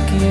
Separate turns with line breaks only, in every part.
सितारे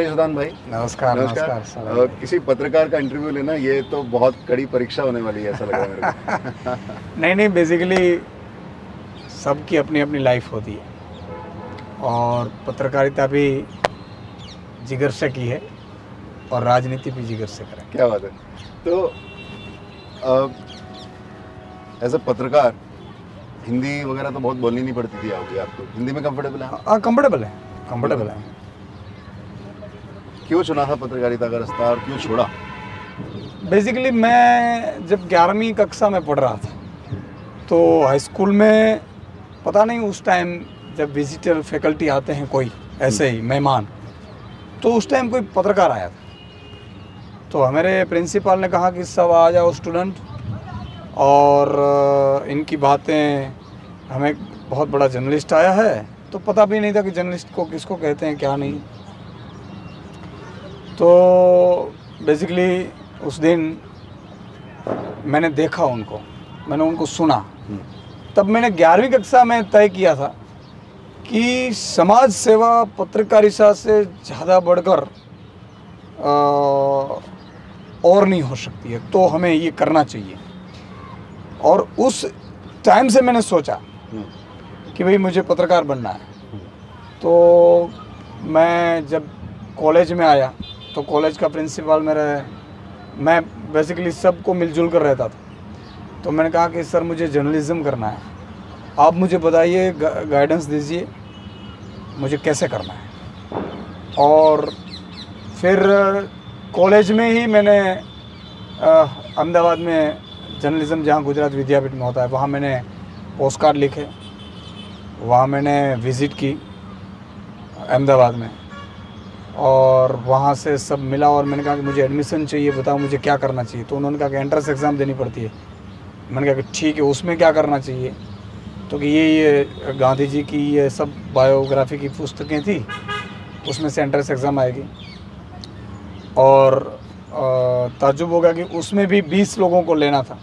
नमस्कार यशदान भाई।
नमस्कार नमस्कार।
किसी पत्रकार का इंटरव्यू लेना ये तो बहुत कड़ी परीक्षा होने वाली है ऐसा लग रहा है मेरे को।
नहीं नहीं बेसिकली सबकी अपनी अपनी लाइफ होती है। और पत्रकारिता भी जिगर से की है और राजनीति भी जिगर से करें।
क्या बात है। तो एज अ पत्रकार हिंदी वगैरह तो बहुत बोलनी नहीं पड़ती थी होगी आपको हिंदी में कंफर्टेबल है?
हाँ कंफर्टेबल है कंफर्टेबल है।
क्यों चुना था पत्रकारिता का रास्ता और क्यों छोड़ा?
बेसिकली मैं जब ग्यारहवीं कक्षा में पढ़ रहा था तो हाई स्कूल में पता नहीं उस टाइम जब विजिटर फैकल्टी आते हैं कोई, ऐसे ही, मेहमान तो उस टाइम कोई पत्रकार आया था। तो हमारे प्रिंसिपल ने कहा कि सब आ जाओ स्टूडेंट और इनकी बातें, हमें बहुत बड़ा जर्नलिस्ट आया है तो पता भी नहीं था कि जर्नलिस्ट को किसको कहते हैं, क्या नहीं। तो बेसिकली उस दिन मैंने देखा उनको। मैंने उनको सुना। तब मैंने ग्यारहवीं कक्षा में तय किया था कि समाज सेवा पत्रकारिता से ज़्यादा बढ़कर और नहीं हो सकती है। तो हमें ये करना चाहिए। और उस टाइम से मैंने सोचा कि भाई मुझे पत्रकार बनना है। तो मैं जब कॉलेज में आया तो कॉलेज का प्रिंसिपल मेरा, मैं बेसिकली सबको मिलजुल कर रहता था। तो मैंने कहा कि, सर, मुझे जर्नलिज़्म करना है। आप मुझे बताइए गाइडेंस दीजिए, मुझे कैसे करना है? और फिर कॉलेज में ही मैंने अहमदाबाद में जर्नलिज़्म जहाँ गुजरात विद्यापीठ में होता है, वहाँ मैंने पोस्ट कार्ड लिखे। वहाँ मैंने विज़िट की अहमदाबाद में। और वहाँ से सब मिला और मैंने कहा कि मुझे एडमिशन चाहिए, बताओ मुझे क्या करना चाहिए। तो उन्होंने कहा कि एंट्रेंस एग्ज़ाम देनी पड़ती है। मैंने कहा कि ठीक है, उसमें क्या करना चाहिए? तो कि ये ये गांधी जी की ये सब बायोग्राफी की पुस्तकें थी, उसमें से एंट्रेंस एग्ज़ाम आएगी। और ताज्जुब होगा कि उसमें भी 20 लोगों को लेना था।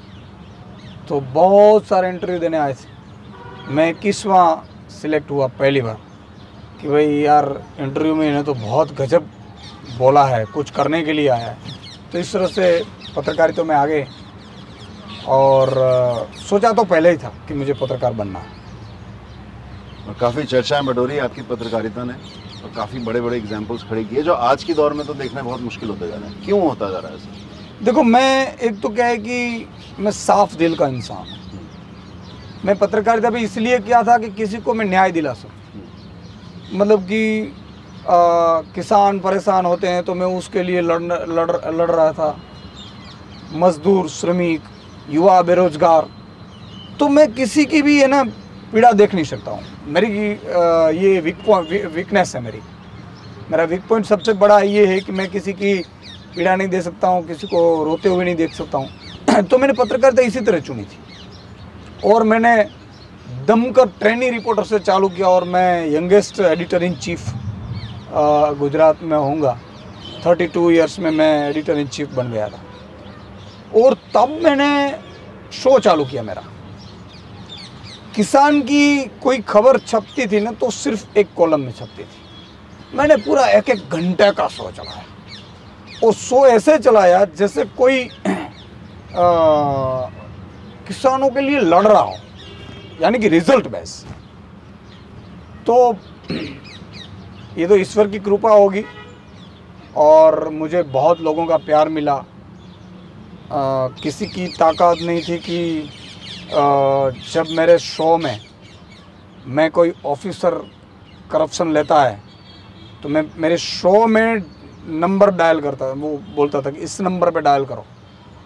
तो बहुत सारे इंटरव्यू देने आए थे। मैं इक्कीसवां सिलेक्ट हुआ पहली बार? कि भाई यार इंटरव्यू में इन्हें तो बहुत गजब बोला है कुछ करने के लिए आया है। तो इस तरह से पत्रकारिता में आगे और सोचा तो पहले ही था कि मुझे पत्रकार बनना है।
काफ़ी चर्चाएँ बटोरी आपकी पत्रकारिता ने और काफ़ी बड़े बड़े एग्जाम्पल्स खड़े किए जो आज के दौर में तो देखना बहुत मुश्किल होता जा रहा है। क्यों होता जा रहा है ऐसा?
देखो मैं एक तो क्या है कि मैं साफ़ दिल का इंसान हूँ। मैं पत्रकारिता भी इसलिए किया था कि किसी को मैं न्याय दिला सकूँ। मतलब कि किसान परेशान होते हैं तो मैं उसके लिए लड़ लड़ लड़ रहा था। मजदूर श्रमिक युवा बेरोजगार। तो मैं किसी की भी है ना पीड़ा देख नहीं सकता हूँ। मेरी अ, ये वीक वीकनेस है मेरी। मेरा वीक पॉइंट सबसे बड़ा ये है कि मैं किसी की पीड़ा नहीं दे सकता हूँ किसी को रोते हुए नहीं देख सकता हूँ। तो मैंने पत्रकारिता इसी तरह चुनी थी। और मैंने दमकर ट्रेनी रिपोर्टर से चालू किया और मैं youngest editor in chief Gujarat में होऊँगा। 32 टू ईयर्स में मैं एडिटर इन चीफ बन गया था। और तब मैंने शो चालू किया मेरा। किसान की कोई खबर छपती थी ना तो सिर्फ़ एक कॉलम में छपती थी। मैंने पूरा एक एक घंटे का शो चलाया। और शो ऐसे चलाया जैसे कोई आ, किसानों के लिए लड़ रहा हो। यानी कि रिज़ल्ट बेस तो ये तो ईश्वर की कृपा होगी और मुझे बहुत लोगों का प्यार मिला। आ, किसी की ताकत नहीं थी कि आ, जब मेरे शो में मैं कोई ऑफिसर करप्शन लेता है तो मैं मेरे शो में नंबर डायल करता वो बोलता था कि इस नंबर पे डायल करो।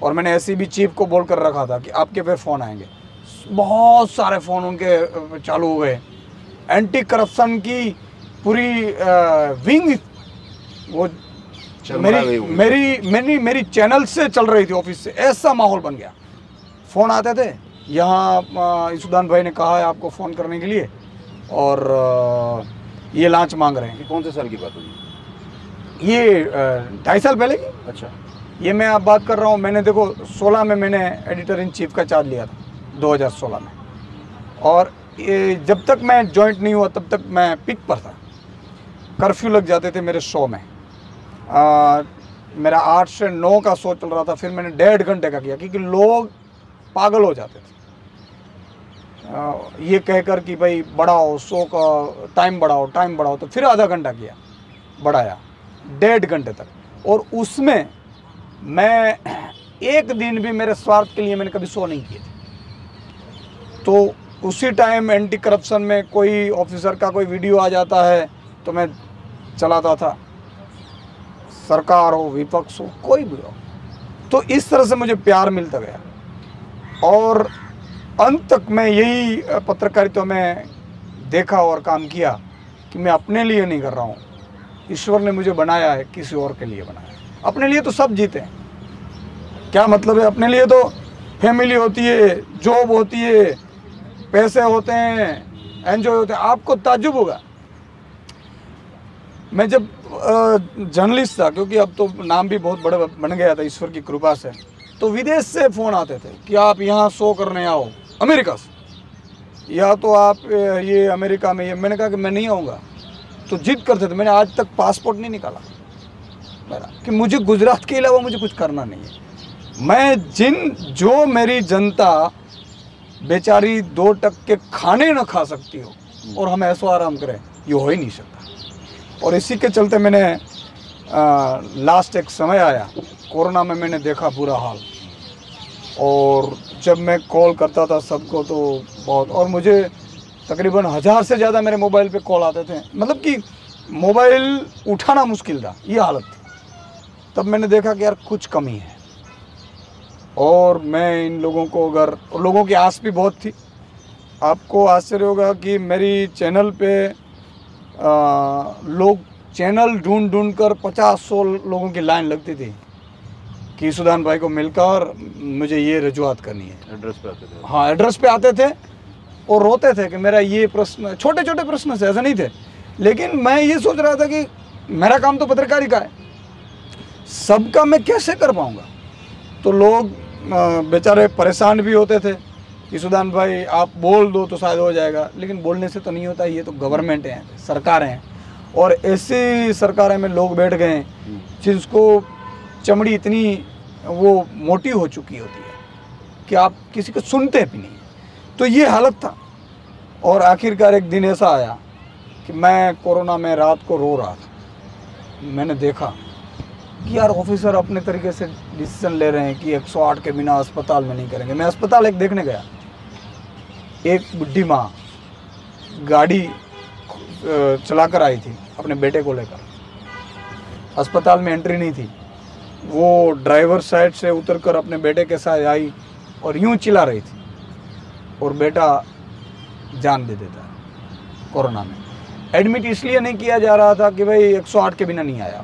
और मैंने ऐसी भी चीफ को बोल कर रखा था कि आपके पे फ़ोन आएँगे। बहुत सारे फ़ोन उनके चालू हो। गए एंटी करप्शन की पूरी विंग वो मेरी मेरी मेरी मेरी चैनल से चल रही थी ऑफ़िस से। ऐसा माहौल बन गया। फ़ोन आते थे। यहाँ ईसुदान भाई ने कहा है आपको फ़ोन करने के लिए। और अ, ये लांच मांग रहे हैं।
कौन से साल की बात होगी?
ये ढाई साल पहले की।
अच्छा।
ये मैं आप बात कर रहा हूँ। मैंने देखो 16 में मैंने एडिटर इन चीफ का चार्ज लिया था। 2016 में। और जब तक मैं जॉइंट नहीं हुआ तब तक मैं पिक पर था। कर्फ्यू लग जाते थे मेरे शो में। आ, मेरा आठ से नौ का शो चल रहा था फिर मैंने डेढ़ घंटे का किया क्योंकि लोग पागल हो जाते थे। आ, ये कहकर कि भाई बढ़ाओ शो का टाइम बढ़ाओ टाइम बढ़ाओ तो फिर आधा घंटा किया बढ़ाया डेढ़ घंटे तक। और उसमें मैं एक दिन भी मेरे स्वार्थ के लिए मैंने कभी शो नहीं किए थे। तो उसी टाइम एंटी करप्शन में कोई ऑफिसर का कोई वीडियो आ जाता है तो मैं चलाता था। सरकार हो, विपक्ष हो, कोई भी हो। तो इस तरह से मुझे प्यार मिलता गया। और अंत तक मैं यही पत्रकारिता में देखा और काम किया कि मैं अपने लिए नहीं कर रहा हूँ। ईश्वर ने मुझे बनाया है, किसी और के लिए बनाया है। अपने लिए तो सब जीते हैं। क्या मतलब है? अपने लिए तो फैमिली होती है जॉब होती है पैसे होते हैं एंजॉय होते हैं, आपको ताजुब होगा। मैं जब जर्नलिस्ट था, क्योंकि अब तो नाम भी बहुत बड़ा बन गया था, ईश्वर की कृपा से तो विदेश से फ़ोन आते थे कि आप यहाँ शो करने आओ, अमेरिका से। या तो आप ये अमेरिका में, ये मैंने कहा कि मैं नहीं आऊँगा। तो जिद करते थे, मैंने आज तक पासपोर्ट नहीं निकाला। मेरा, कि मुझे गुजरात के अलावा मुझे कुछ करना नहीं है। मैं जिन, जो मेरी जनता बेचारी दो टक के खाने न खा सकती हो और हम ऐसो आराम करें ये हो ही नहीं सकता। और इसी के चलते मैंने आ, लास्ट एक समय आया कोरोना में मैंने देखा बुरा हाल। और जब मैं कॉल करता था सबको तो बहुत और मुझे तकरीबन हज़ार से ज़्यादा मेरे मोबाइल पे कॉल आते थे। मतलब कि मोबाइल उठाना मुश्किल था ये हालत थी। तब मैंने देखा कि यार कुछ कमी है। और मैं इन लोगों को अगर लोगों की आस भी बहुत थी। आपको आश्चर्य होगा कि मेरी चैनल पे आ, लोग चैनल ढूंढ ढूंढ कर पचास सौ लोगों की लाइन लगती थी कि सुदान भाई को मिलकर मुझे ये रजूआत करनी है।
एड्रेस पे आते थे।
हाँ एड्रेस पे आते थे और रोते थे कि मेरा ये प्रश्न छोटे छोटे प्रश्न से ऐसे नहीं थे। लेकिन मैं ये सोच रहा था कि मेरा काम तो पत्रकारी का है सबका मैं कैसे कर पाऊँगा? तो लोग बेचारे परेशान भी होते थे कि सुदान भाई आप बोल दो तो शायद हो जाएगा। लेकिन बोलने से तो नहीं होता ये तो गवर्नमेंट है सरकारें हैं। और ऐसी सरकारें में लोग बैठ गए हैं जिसको चमड़ी इतनी वो मोटी हो चुकी होती है कि आप किसी को सुनते भी नहीं तो ये हालत था। और आखिरकार एक दिन ऐसा आया कि मैं कोरोना में रात को रो रहा था। मैंने देखा कि यार ऑफिसर अपने तरीके से डिसीज़न ले रहे हैं कि 108 के बिना अस्पताल में नहीं करेंगे। मैं अस्पताल एक देखने गया। एक बुढ़ी माँ गाड़ी चलाकर आई थी अपने बेटे को लेकर। अस्पताल में एंट्री नहीं थी। वो ड्राइवर साइड से उतरकर अपने बेटे के साथ आई और यूँ चिल्ला रही थी और बेटा जान दे देता कोरोना में। एडमिट इसलिए नहीं किया जा रहा था कि भाई 108 के बिना नहीं आया।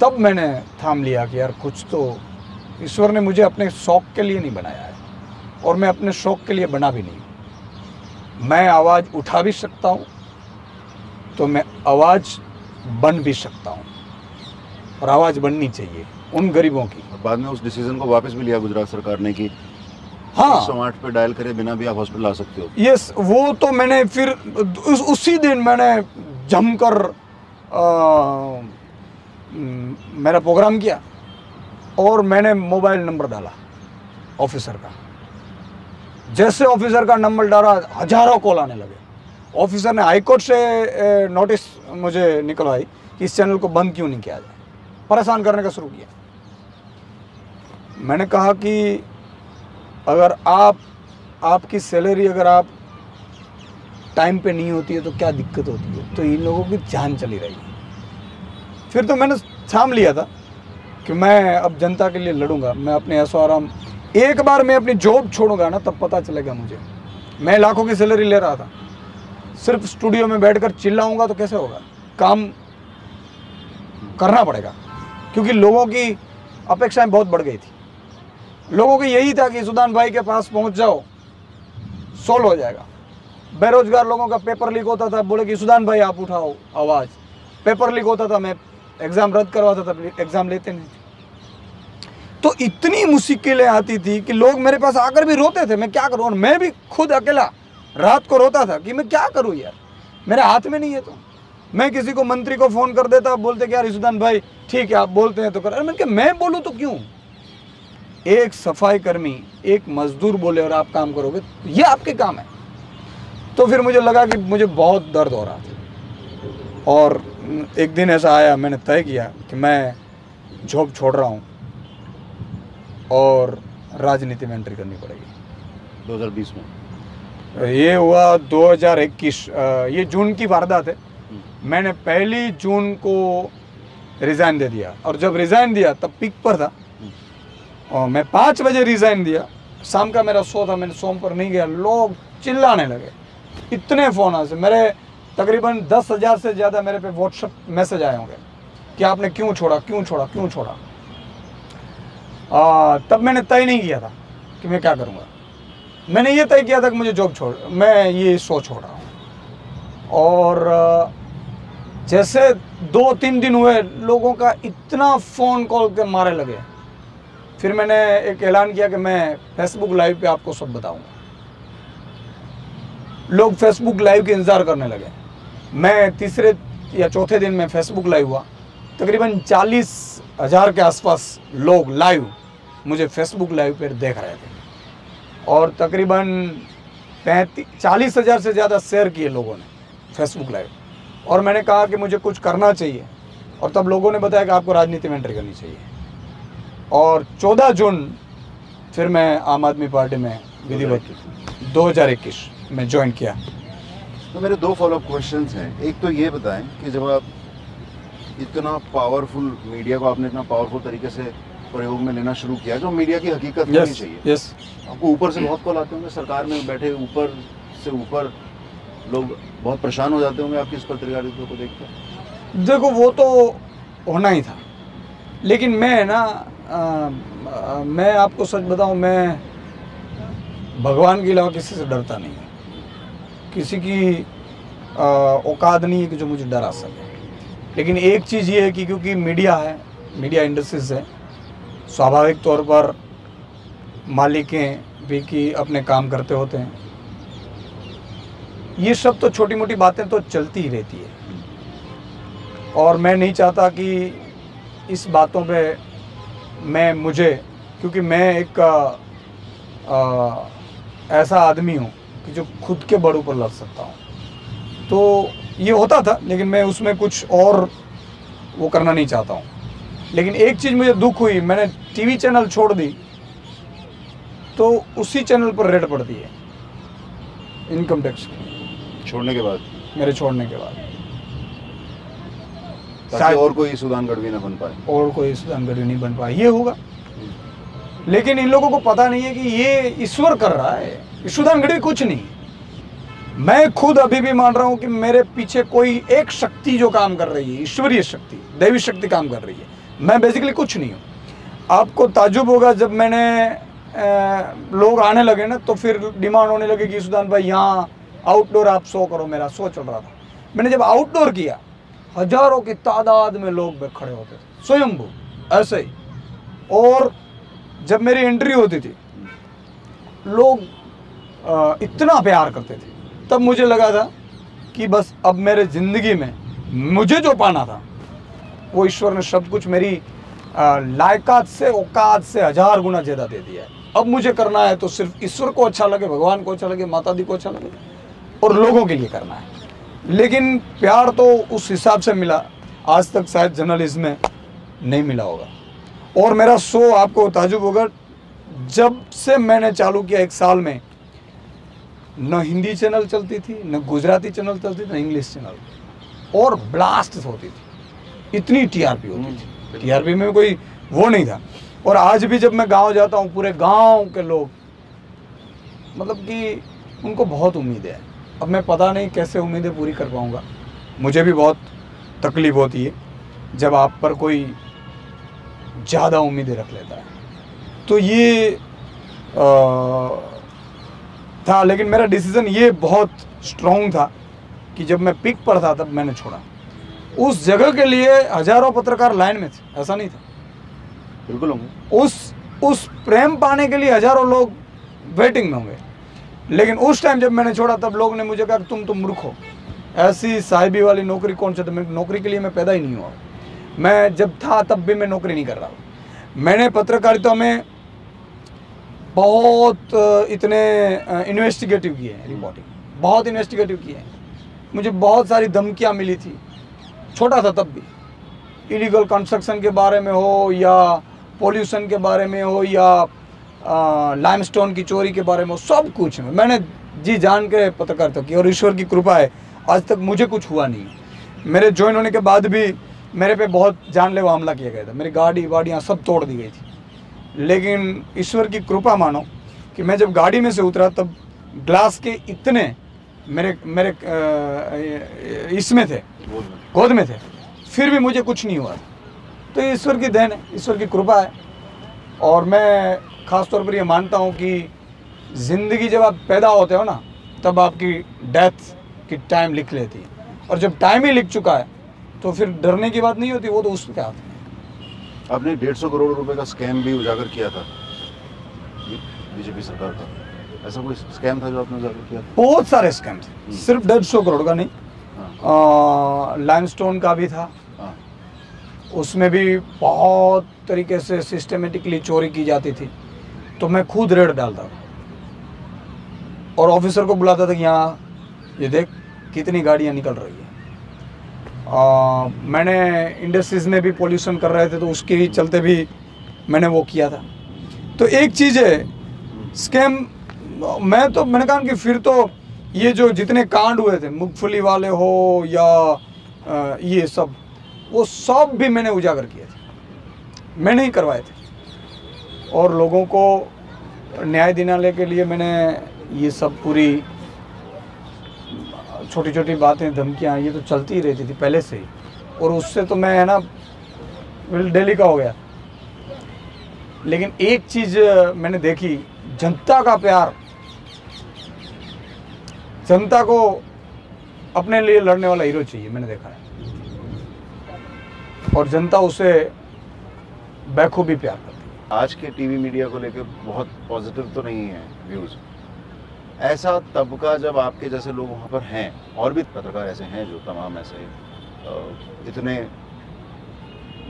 तब मैंने थाम लिया कि यार कुछ तो ईश्वर ने मुझे अपने शौक के लिए नहीं बनाया है और मैं अपने शौक के लिए बना भी नहीं मैं आवाज़ उठा भी सकता हूँ तो मैं आवाज़ बन भी सकता हूँ। और आवाज़ बननी चाहिए उन गरीबों की।
बाद में उस डिसीज़न को वापस भी लिया गुजरात सरकार ने कि
हाँ।
सौ आठ पे डायल करे बिना भी आप हॉस्पिटल आ सकते हो।
यस वो तो मैंने फिर उस, उसी दिन मैंने जमकर मेरा प्रोग्राम किया और मैंने मोबाइल नंबर डाला ऑफिसर का। जैसे ऑफिसर का नंबर डाला, हज़ारों कॉल आने लगे। ऑफिसर ने हाईकोर्ट से नोटिस मुझे निकलवाई कि इस चैनल को बंद क्यों नहीं किया जाए। परेशान करने का शुरू किया। मैंने कहा कि अगर आप, आपकी सैलरी अगर आप टाइम पे नहीं होती है तो क्या दिक्कत होती है? तो इन लोगों की जान चली रही है। फिर तो मैंने थाम लिया था कि मैं अब जनता के लिए लड़ूँगा, मैं अपने ऐसो आराम एक बार मैं अपनी जॉब छोड़ूँगा ना, तब पता चलेगा मुझे। मैं लाखों की सैलरी ले रहा था। सिर्फ़ स्टूडियो में बैठकर चिल्लाऊँगा तो कैसे होगा? काम करना पड़ेगा। क्योंकि लोगों की अपेक्षाएँ बहुत बढ़ गई थी। लोगों को यही था कि सुदान भाई के पास पहुँच जाओ सोल्व हो जाएगा। बेरोजगार लोगों का पेपर लीक होता था, बोले कि, सुदान भाई, आप उठाओ आवाज़। पेपर लीक होता था, मैं एग्ज़ाम रद्द करवाता था एग्ज़ाम लेते नहीं तो इतनी मुश्किलें आती थी कि लोग मेरे पास आकर भी रोते थे, मैं क्या करूँ? और मैं भी खुद अकेला रात को रोता था कि मैं क्या करूँ यार? मेरे हाथ में नहीं है तो। मैं किसी को मंत्री को फ़ोन कर देता, बोलते कि यार ईसुदान भाई, ठीक है, आप बोलते हैं तो कर। मैं मैं बोलूँ तो क्यों? एक सफ़ाई कर्मी एक मजदूर बोले, और आप काम करोगे? ये आपके काम है। तो फिर मुझे लगा कि मुझे बहुत दर्द हो रहा था। और एक दिन ऐसा आया मैंने तय किया कि मैं जॉब छोड़ रहा हूँ और राजनीति में एंट्री करनी पड़ेगी।
2020 में?
ये हुआ 2021 अ, ये जून की वारदात है। मैंने पहली जून को रिज़ाइन दे दिया और जब रिज़ाइन दिया तब पिक पर था। और मैं पाँच बजे रिज़ाइन दिया। शाम का मेरा शो था मैंने सोम पर नहीं गया लोग चिल्लाने लगे। इतने फ़ोन आ से मेरे तकरीबन दस हज़ार से ज़्यादा मेरे पे व्हाट्सएप मैसेज आए होंगे कि आपने क्यों छोड़ा क्यों छोड़ा क्यों छोड़ा। आ, तब मैंने तय नहीं किया था कि मैं क्या करूँगा। मैंने ये तय किया था कि मुझे जॉब छोड़ मैं ये शो छोड़ रहा हूँ। और जैसे दो तीन दिन हुए लोगों का इतना फ़ोन कॉल के मारे लगे। फिर मैंने एक ऐलान किया कि मैं फेसबुक लाइव पे आपको सब बताऊँगा। लोग फेसबुक लाइव के इंतज़ार करने लगे। मैं तीसरे या चौथे दिन में फेसबुक लाइव हुआ। तकरीबन चालीस हज़ार के आसपास लोग लाइव मुझे फेसबुक लाइव पर देख रहे थे। और तकरीबन पैंतीस चालीस हज़ार से ज़्यादा शेयर किए लोगों ने फेसबुक लाइव और मैंने कहा कि मुझे कुछ करना चाहिए। और तब लोगों ने बताया कि आपको राजनीति में एंट्री करनी चाहिए। और 14 जून फिर मैं आम आदमी पार्टी में विधिवत 2021 में ज्वाइन किया।
तो मेरे दो फॉलोअप क्वेश्चंस हैं। एक तो ये बताएँ कि जब आप इतना पावरफुल मीडिया को आपने इतना पावरफुल तरीके से प्रयोग में लेना शुरू किया जो मीडिया की हकीकत होनी
यस
चाहिए।
यस
आपको ऊपर से बहुत कॉल आते होंगे सरकार में बैठे ऊपर से ऊपर लोग बहुत परेशान हो जाते होंगे आपकी इस पत्रकारिता को देखकर।
देखो वो तो होना ही था। लेकिन मैं ना आ, आ, मैं आपको सच बताऊँ मैं भगवान के अलावा किसी से डरता नहीं हूँ। किसी की औकात नहीं है कि जो मुझे डरा सके। लेकिन एक चीज़ ये है कि क्योंकि मीडिया है मीडिया इंडस्ट्रीज़ है स्वाभाविक तौर पर मालिकें भी की अपने काम करते होते हैं। ये सब तो छोटी मोटी बातें तो चलती ही रहती है। और मैं नहीं चाहता कि इस बातों पे मैं मुझे क्योंकि मैं एक आ, आ, ऐसा आदमी हूँ कि जो खुद के बड़ों पर लड़ सकता हूँ। तो ये होता था लेकिन मैं उसमें कुछ और वो करना नहीं चाहता हूँ। लेकिन एक चीज़ मुझे दुख हुई मैंने टीवी चैनल छोड़ दी तो उसी चैनल पर रेड पड़ती है इनकम टैक्स
छोड़ने के बाद?
मेरे छोड़ने के बाद।
ताकि और कोई सुदान गढ़वी न बन पाए।
और कोई संगठन नहीं बन पाया ये होगा। लेकिन इन लोगों को पता नहीं है कि ये ईश्वर कर रहा है। ईश्वरदान गढ़वी कुछ नहीं। मैं खुद अभी भी मान रहा हूँ कि मेरे पीछे कोई एक शक्ति जो काम कर रही है ईश्वरीय शक्ति दैवी शक्ति काम कर रही है। मैं बेसिकली कुछ नहीं हूँ। आपको ताजुब होगा जब मैंने अ, लोग आने लगे ना तो फिर डिमांड होने लगी कि सुदान भाई यहाँ आउटडोर आप शो करो मेरा शो चल रहा था। मैंने जब आउटडोर किया हज़ारों की तादाद में लोग खड़े होते थे स्वयंभू ऐसे ही। और जब मेरी एंट्री होती थी लोग इतना प्यार करते थे। तब मुझे लगा था कि बस अब मेरे ज़िंदगी में मुझे जो पाना था, वो ईश्वर ने सब कुछ मेरी लायकात से, औकात से हज़ार गुना ज़्यादा दे दिया है। अब मुझे करना है तो सिर्फ़ ईश्वर को अच्छा लगे, भगवान को अच्छा लगे माता दी को अच्छा लगे, और लोगों के लिए करना है। लेकिन प्यार तो उस हिसाब से मिला, आज तक शायद जर्नलिज्म में नहीं मिला होगा। और मेरा शो आपको ताजुब होगा, जब से मैंने चालू किया एक साल में न हिंदी चैनल चलती थी न गुजराती चैनल चलती थी न इंग्लिश चैनल। और ब्लास्ट होती थी। इतनी टीआरपी होती थी। टीआरपी में कोई वो नहीं था। और आज भी जब मैं गाँव जाता हूँ पूरे गाँव के लोग मतलब कि उनको बहुत उम्मीद है। अब मैं पता नहीं कैसे उम्मीदें पूरी कर पाऊँगा। मुझे भी बहुत तकलीफ़ होती है जब आप पर कोई ज़्यादा उम्मीदें रख लेता है। तो ये अ, था लेकिन मेरा डिसीज़न ये बहुत स्ट्रॉन्ग था कि जब मैं पिक पर था तब मैंने छोड़ा। उस जगह के लिए हज़ारों पत्रकार लाइन में थे ऐसा नहीं था।
बिल्कुल होंगे।
उस उस प्रेम पाने के लिए हज़ारों लोग वेटिंग में होंगे। लेकिन उस टाइम जब मैंने छोड़ा तब लोग ने मुझे कहा तुम तुम मूर्ख हो। ऐसी साहिबी वाली नौकरी कौन सी तो मैं नौकरी के लिए मैं पैदा ही नहीं हुआ। मैं जब था तब भी मैं नौकरी नहीं कर रहा हूँ। मैंने पत्रकारिता में बहुत इतने इन्वेस्टिगेटिव किए हैं रिपोर्टिंग बहुत इन्वेस्टिगेटिव किए हैं। मुझे बहुत सारी धमकियाँ मिली थी। छोटा था तब भी। इलीगल कंस्ट्रक्शन के बारे में हो या पोल्यूशन के बारे में हो या लाइमस्टोन की चोरी के बारे में हो, सब कुछ में मैंने जी जान के पत्रकारिता की और ईश्वर की कृपा है, आज तक मुझे कुछ हुआ नहीं। मेरे ज्वाइन होने के बाद भी मेरे पे बहुत जानलेवा हमला किया गया था। मेरी गाड़ी, वाड़ियाँ सब तोड़ दी गई थी। लेकिन ईश्वर की कृपा मानो कि मैं जब गाड़ी में से उतरा, तब ग्लास के इतने मेरे मेरे इसमें थे, गोद में थे। फिर भी मुझे कुछ नहीं हुआ। तो ईश्वर की देन है, ईश्वर की कृपा है। और मैं ख़ास तौर पर ये मानता हूँ कि ज़िंदगी जब आप पैदा होते हो ना, तब आपकी डेथ की टाइम लिख लेती है। और जब टाइम ही लिख चुका है तो फिर डरने की बात नहीं होती, वो तो उसके हाथ है।
आपने डेढ़ सौ करोड़ रुपए का स्कैम भी उजागर किया था। बीजेपी सरकार का। ऐसा कोई स्कैम था जो आपने उजागर किया? था
बहुत सारे स्कैम थे। सिर्फ़ डेढ़ सौ करोड़ का नहीं।
हाँ।
लाइमस्टोन का भी था।
हाँ।
उसमें भी बहुत तरीके से सिस्टमेटिकली चोरी की जाती थी। तो मैं खुद रेड डालता था। और ऑफिसर को बुलाता था कि यहाँ ये देख कितनी गाड़ियाँ निकल रही है। आ, मैंने इंडस्ट्रीज़ में भी पोल्यूशन कर रहे थे तो उसके ही चलते भी मैंने वो किया था। तो एक चीज़ है स्कैम मैं तो मैंने कहा कि फिर तो ये जो जितने कांड हुए थे मूंगफली वाले हो या आ, ये सब वो सब भी मैंने उजागर किए थे। मैंने ही करवाए थे। और लोगों को न्याय दिलाने के लिए मैंने ये सब पूरी छोटी छोटी बातें, धमकियाँ, ये तो चलती ही रहती थी पहले से ही। और उससे तो मैं है ना दिल्ली का हो गया। लेकिन एक चीज़ मैंने देखी, जनता का प्यार। जनता को अपने लिए लड़ने वाला हीरो चाहिए, मैंने देखा है। और जनता उसे बखूबी प्यार करती है।
आज के टीवी मीडिया को लेकर बहुत पॉजिटिव तो नहीं है व्यूज़। ऐसा तबका जब आपके जैसे लोग वहाँ पर हैं, और भी पत्रकार ऐसे हैं जो तमाम ऐसे इतने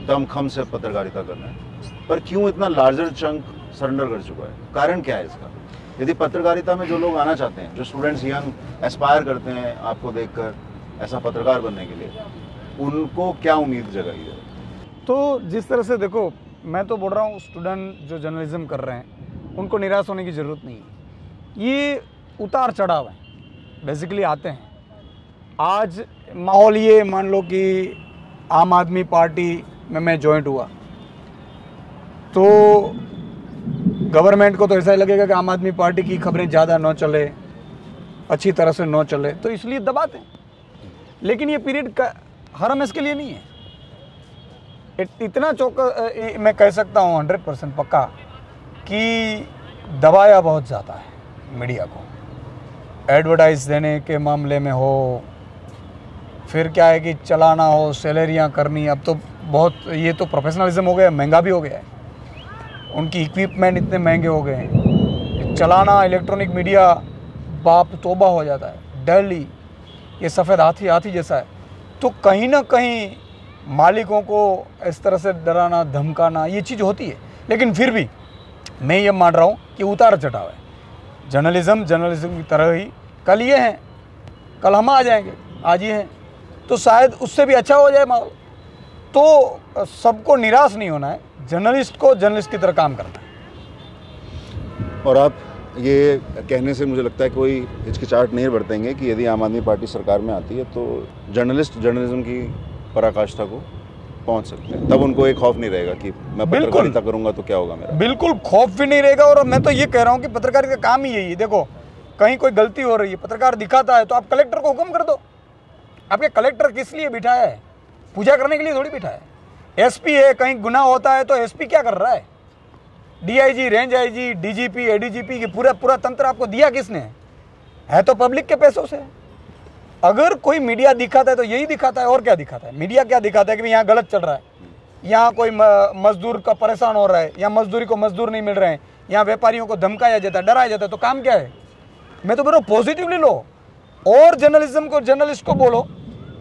दमखम से पत्रकारिता कर रहे हैं, पर क्यों इतना लार्जर चंक सरेंडर कर चुका है? कारण क्या है इसका? यदि पत्रकारिता में जो लोग आना चाहते हैं, जो स्टूडेंट्स यंग एस्पायर करते हैं आपको देखकर ऐसा पत्रकार बनने के लिए, उनको क्या उम्मीद जगाई है?
तो जिस तरह से देखो, मैं तो बोल रहा हूँ स्टूडेंट जो जर्नलिज्म कर रहे हैं, उनको निराश होने की ज़रूरत नहीं है। ये उतार चढ़ाव है। बेसिकली आते हैं। आज माहौल ये मान लो कि आम आदमी पार्टी में मैं जॉइंट हुआ। तो गवर्नमेंट को तो ऐसा ही लगेगा कि आम आदमी पार्टी की खबरें ज़्यादा न चले अच्छी तरह से न चले। तो इसलिए दबाते हैं। लेकिन ये पीरियड हर हमेश के लिए नहीं है। इतना चौका मैं कह सकता हूँ हंड्रेड परसेंट पक्का कि दबाया बहुत ज़्यादा है मीडिया को। एडवर्टाइज देने के मामले में हो, फिर क्या है कि चलाना हो, सैलरियाँ करनी, अब तो बहुत, ये तो प्रोफेशनलिज्म हो गया, महँगा भी हो गया है। उनकी इक्विपमेंट इतने महँगे हो गए हैं। चलाना इलेक्ट्रॉनिक मीडिया बाप तोबा हो जाता है। डेली ये सफ़ेद हाथी हाथी जैसा है। तो कहीं ना कहीं मालिकों को इस तरह से डराना, धमकाना, ये चीज़ होती है। लेकिन फिर भी मैं ये मान रहा हूँ कि उतार चढ़ाव है। जर्नलिज़म, जर्नलिज्म की तरह ही कल ये हैं कल हम आ जाएँगे आज ये हैं। तो शायद उससे भी अच्छा हो जाए माहौल। तो सबको निराश नहीं होना है जर्नलिस्ट को जर्नलिस्ट की तरह काम करना है।
और आप ये कहने से मुझे लगता है कोई हिचकिचाहट नहीं बरतेंगे कि यदि आम आदमी पार्टी सरकार में आती है तो जर्नलिस्ट जर्नलिज्म की पराकाष्ठा को पहुँच सकते हैं। तब उनको एक खौफ नहीं रहेगा कि मैं
बिल्कुल।
पत्रकारिता करूँगा तो क्या होगा मेरा।
बिल्कुल खौफ भी नहीं रहेगा और मैं तो ये कह रहा हूँ कि पत्रकारिता का काम ही यही है। देखो कहीं कोई गलती हो रही है, पत्रकार दिखाता है तो आप कलेक्टर को हुक्म कर दो। आपके कलेक्टर किस लिए बिठाया है? पूजा करने के लिए थोड़ी बिठाया है। एसपी है, कहीं गुना होता है तो एसपी क्या कर रहा है? DIG, range IG, DGP, ADGP की पूरा पूरा तंत्र आपको दिया किसने? है तो पब्लिक के पैसों से। अगर कोई मीडिया दिखाता है तो यही दिखाता है, और क्या दिखाता है? मीडिया क्या दिखाता है कि यहाँ गलत चल रहा है? यहाँ कोई मजदूर का परेशान हो रहा है यहाँ मजदूरी को मजदूर नहीं मिल रहे हैं यहाँ व्यापारियों को धमकाया जाता है, डराया जाता है तो काम क्या है? मैं तो बोल रहा हूँ पॉजिटिवली लो। और जर्नलिज्म को जर्नलिस्ट को बोलो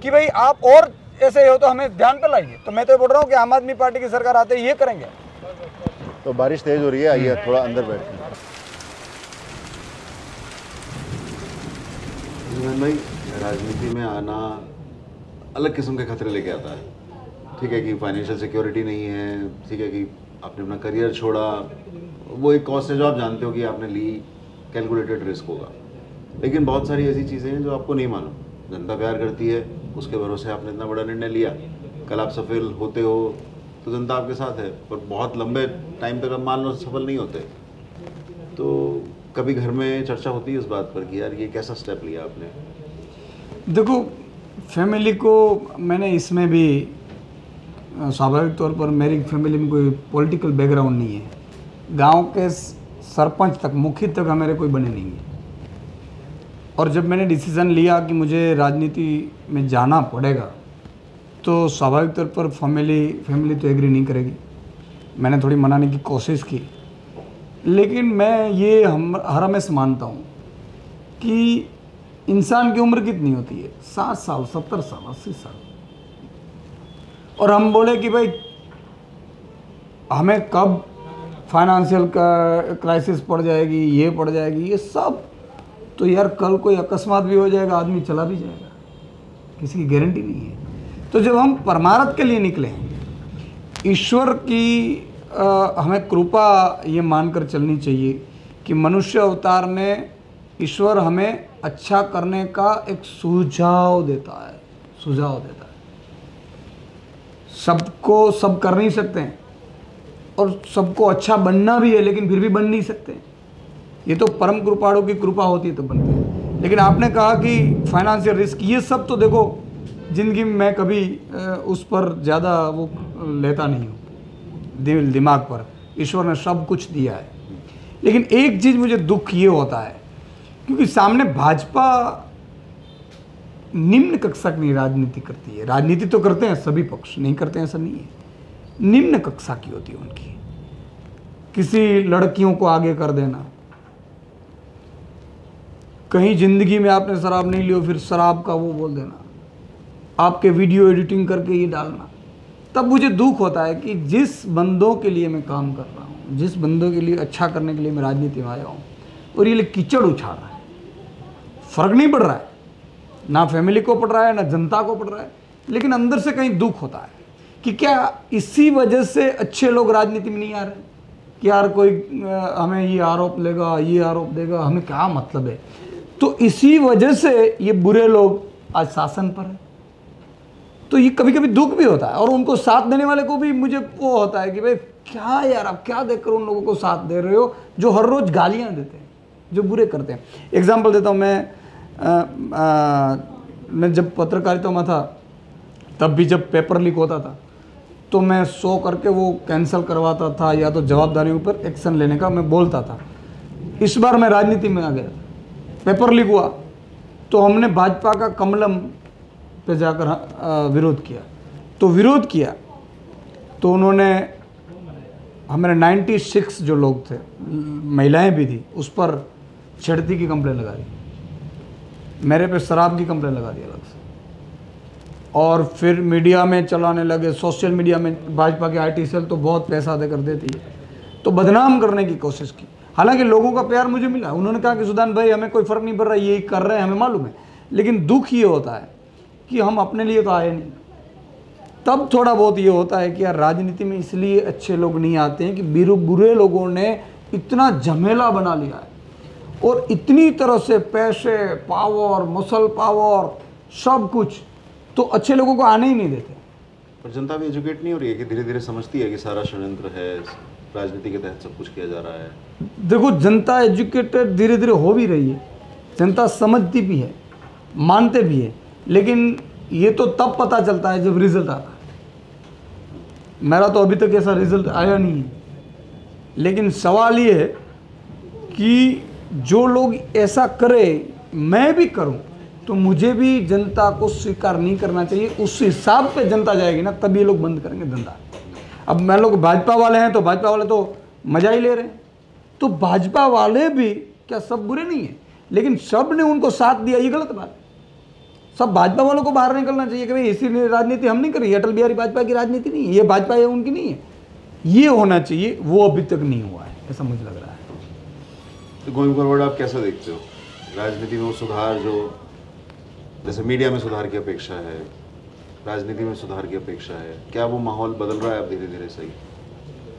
कि भाई आप और ऐसे हो तो हमें ध्यान पे लाइए। तो मैं तो बोल रहा हूँ कि आम आदमी पार्टी की सरकार आते ये करेंगे।
तो बारिश तेज हो रही है आइए थोड़ा अंदर जीवन भाई राजनीति में आना अलग किस्म के खतरे लेके आता है। ठीक है कि फाइनेंशियल सिक्योरिटी नहीं है ठीक है कि आपने अपना करियर छोड़ा। वो एक कॉस्ट है जो आप जानते हो कि आपने ली कैलकुलेटेड रिस्क होगा। लेकिन बहुत सारी ऐसी चीज़ें हैं जो आपको नहीं मालूम। जनता प्यार करती है, उसके भरोसे आपने इतना बड़ा निर्णय लिया। कल आप सफल होते हो तो जनता आपके साथ है, पर बहुत लंबे टाइम तक आप मान लो सफल नहीं होते। तो कभी घर में चर्चा होती है इस बात पर कि यार ये कैसा स्टेप लिया आपने?
देखो फैमिली को मैंने इसमें भी स्वाभाविक तौर पर मेरी फैमिली में कोई पॉलिटिकल बैकग्राउंड नहीं है। गाँव के सरपंच तक, मुखी तक हमारे कोई बने नहीं है। और जब मैंने डिसीज़न लिया कि मुझे राजनीति में जाना पड़ेगा तो स्वाभाविक तौर पर फैमिली फैमिली तो एग्री नहीं करेगी। मैंने थोड़ी मनाने की कोशिश की। लेकिन मैं ये हम, हर हमेशा मानता हूँ कि इंसान की उम्र कितनी होती है? साठ साल, सत्तर साल, अस्सी साल। और हम बोले कि भाई, हमें कब फाइनेंशियल क्राइसिस पड़ जाएगी ये पड़ जाएगी ये सब। तो यार कल कोई अकस्मात भी हो जाएगा आदमी चला भी जाएगा। किसी की गारंटी नहीं है। तो जब हम परमारथ के लिए निकले ईश्वर की अ, हमें कृपा ये मानकर चलनी चाहिए कि मनुष्य अवतार ने ईश्वर हमें अच्छा करने का एक सुझाव देता है सुझाव देता है। सबको सब कर नहीं सकते हैं। और सबको अच्छा बनना भी है, लेकिन फिर भी बन नहीं सकते। ये तो परम कृपाणु की कृपा होती है तो बनते हैं। लेकिन आपने कहा कि फाइनेंशियल रिस्क ये सब तो देखो, ज़िंदगी में मैं कभी उस पर ज़्यादा वो लेता नहीं हूँ। दिल, दिमाग पर। ईश्वर ने सब कुछ दिया है। लेकिन एक चीज़ मुझे दुख ये होता है, क्योंकि सामने भाजपा निम्न कक्षा की राजनीति करती है। राजनीति तो करते हैं, सभी पक्ष। नहीं करते हैं, ऐसा नहीं है। निम्न कक्षा की होती है उनकी। किसी लड़कियों को आगे कर देना। कहीं ज़िंदगी में आपने शराब नहीं लियो फिर शराब का वो बोल देना। आपके वीडियो एडिटिंग करके ये डालना। तब मुझे दुख होता है कि जिस बंदों के लिए मैं काम कर रहा हूँ, जिस बंदों के लिए अच्छा करने के लिए मैं राजनीति में आया हूँ, और ये कीचड़ उछाल रहा है। फ़र्क नहीं पड़ रहा है। ना फैमिली को पड़ रहा है, ना जनता को पड़ रहा है, लेकिन अंदर से कहीं दुख होता है। कि क्या इसी वजह से अच्छे लोग राजनीति में नहीं आ रहे? कि यार कोई हमें ये आरोप लेगा ये आरोप देगा हमें क्या मतलब है? तो इसी वजह से ये बुरे लोग आज शासन पर है। तो ये कभी कभी दुख भी होता है और उनको साथ देने वाले को भी मुझे वो होता है कि भाई क्या यार आप क्या देखकर उन लोगों को साथ दे रहे हो जो हर रोज गालियाँ देते हैं जो बुरे करते हैं? एग्ज़ाम्पल देता हूँ मैं अ, अ, मैं जब पत्रकारिता में था तब भी जब पेपर लीक होता था तो मैं सो करके वो कैंसिल करवाता था या तो जवाबदारियों पर एक्शन लेने का मैं बोलता था। इस बार मैं राजनीति में आ गया। पेपर लीक हुआ। तो हमने भाजपा का कमलम पे जाकर विरोध किया। तो विरोध किया। तो उन्होंने हमारे 96 जो लोग थे, महिलाएँ भी थी, उस पर छेड़ती की कंप्लेन लगा दी। मेरे पे शराब की कंप्लेन लगा दी अलग से। और फिर मीडिया में चलाने लगे, सोशल मीडिया में, भाजपा की आईटी सेल तो बहुत पैसा दे कर देती है। तो बदनाम करने की कोशिश की। हालाँकि लोगों का प्यार मुझे मिला। उन्होंने कहा कि, सुदान भाई, हमें कोई फ़र्क नहीं पड़ रहा, ये कर रहे हैं, हमें मालूम है। लेकिन दुख ये होता है कि हम अपने लिए तो आए नहीं। तब थोड़ा बहुत ये होता है कि यार, राजनीति में इसलिए अच्छे लोग नहीं आते हैं कि बिरु, बुरे लोगों ने इतना झमेला बना लिया है। और इतनी तरह से पैसे, पावर, मसल पावर, सब कुछ तो अच्छे लोगों को आने ही नहीं देते।
पर जनता भी एजुकेट नहीं हो रही है कि धीरे धीरे समझती है कि सारा षड्यंत्र है राजनीति के तहत सब कुछ किया जा रहा है।
देखो जनता एजुकेटेड धीरे धीरे हो भी रही है जनता समझती भी है मानते भी है लेकिन ये तो तब पता चलता है जब रिज़ल्ट आता है। मेरा तो अभी तक ऐसा रिज़ल्ट आया नहीं है। लेकिन सवाल ये है कि जो लोग ऐसा करे मैं भी करूँ तो मुझे भी जनता को स्वीकार नहीं करना चाहिए। उस हिसाब पे जनता जाएगी ना, तभी ये लोग बंद करेंगे धंधा। अब मान लो कि भाजपा वाले हैं तो भाजपा वाले तो मज़ा ही ले रहे हैं। तो भाजपा वाले भी क्या सब बुरे नहीं है? लेकिन सबने उनको साथ दिया, ये गलत बात। है सब भाजपा वालों को बाहर निकलना चाहिए कि भाई इसी राजनीति हम नहीं कर अटल बिहारी वाजपेयी की राजनीति नहीं है, ये भाजपा है, उनकी नहीं है। ये होना चाहिए, वो अभी तक नहीं हुआ है, ऐसा मुझे लग रहा है।
तो फॉरवर्ड आप कैसा देखते हो? राजनीति में सुधार जो जैसे मीडिया में सुधार की अपेक्षा है, राजनीति में सुधार की अपेक्षा है, क्या वो माहौल बदल रहा है अब धीरे धीरे सही?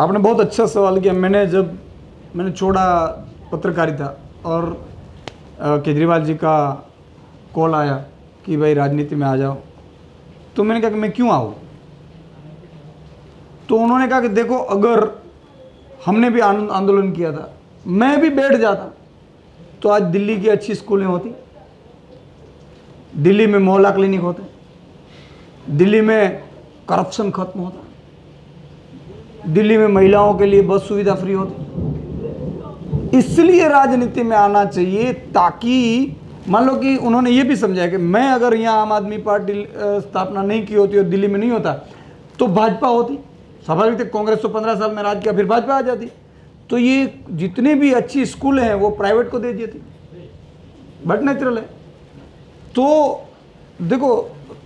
आपने बहुत अच्छा सवाल किया। मैंने जब मैंने छोड़ा पत्रकारिता और केजरीवाल जी का कॉल आया कि भाई राजनीति में आ जाओ तो मैंने कहा कि मैं क्यों आऊँ? तो उन्होंने कहा कि देखो, अगर हमने भी आंदोलन किया था, मैं भी बैठ जाता। तो आज दिल्ली की अच्छी स्कूलें होती। दिल्ली में मोहल्ला क्लिनिक होते दिल्ली में करप्शन खत्म होता दिल्ली में महिलाओं के लिए बस सुविधा फ्री होती इसलिए राजनीति में आना चाहिए ताकि, मान लो कि उन्होंने ये भी समझाया कि मैं अगर यहाँ आम आदमी पार्टी स्थापना नहीं की होती और दिल्ली में नहीं होता तो भाजपा होती। स्वाभाविक थे कांग्रेस तो पंद्रह साल में राज किया, फिर भाजपा आ जाती। तो ये जितने भी अच्छी स्कूल हैं, वो प्राइवेट को दे थे बट नेचुरल है। तो देखो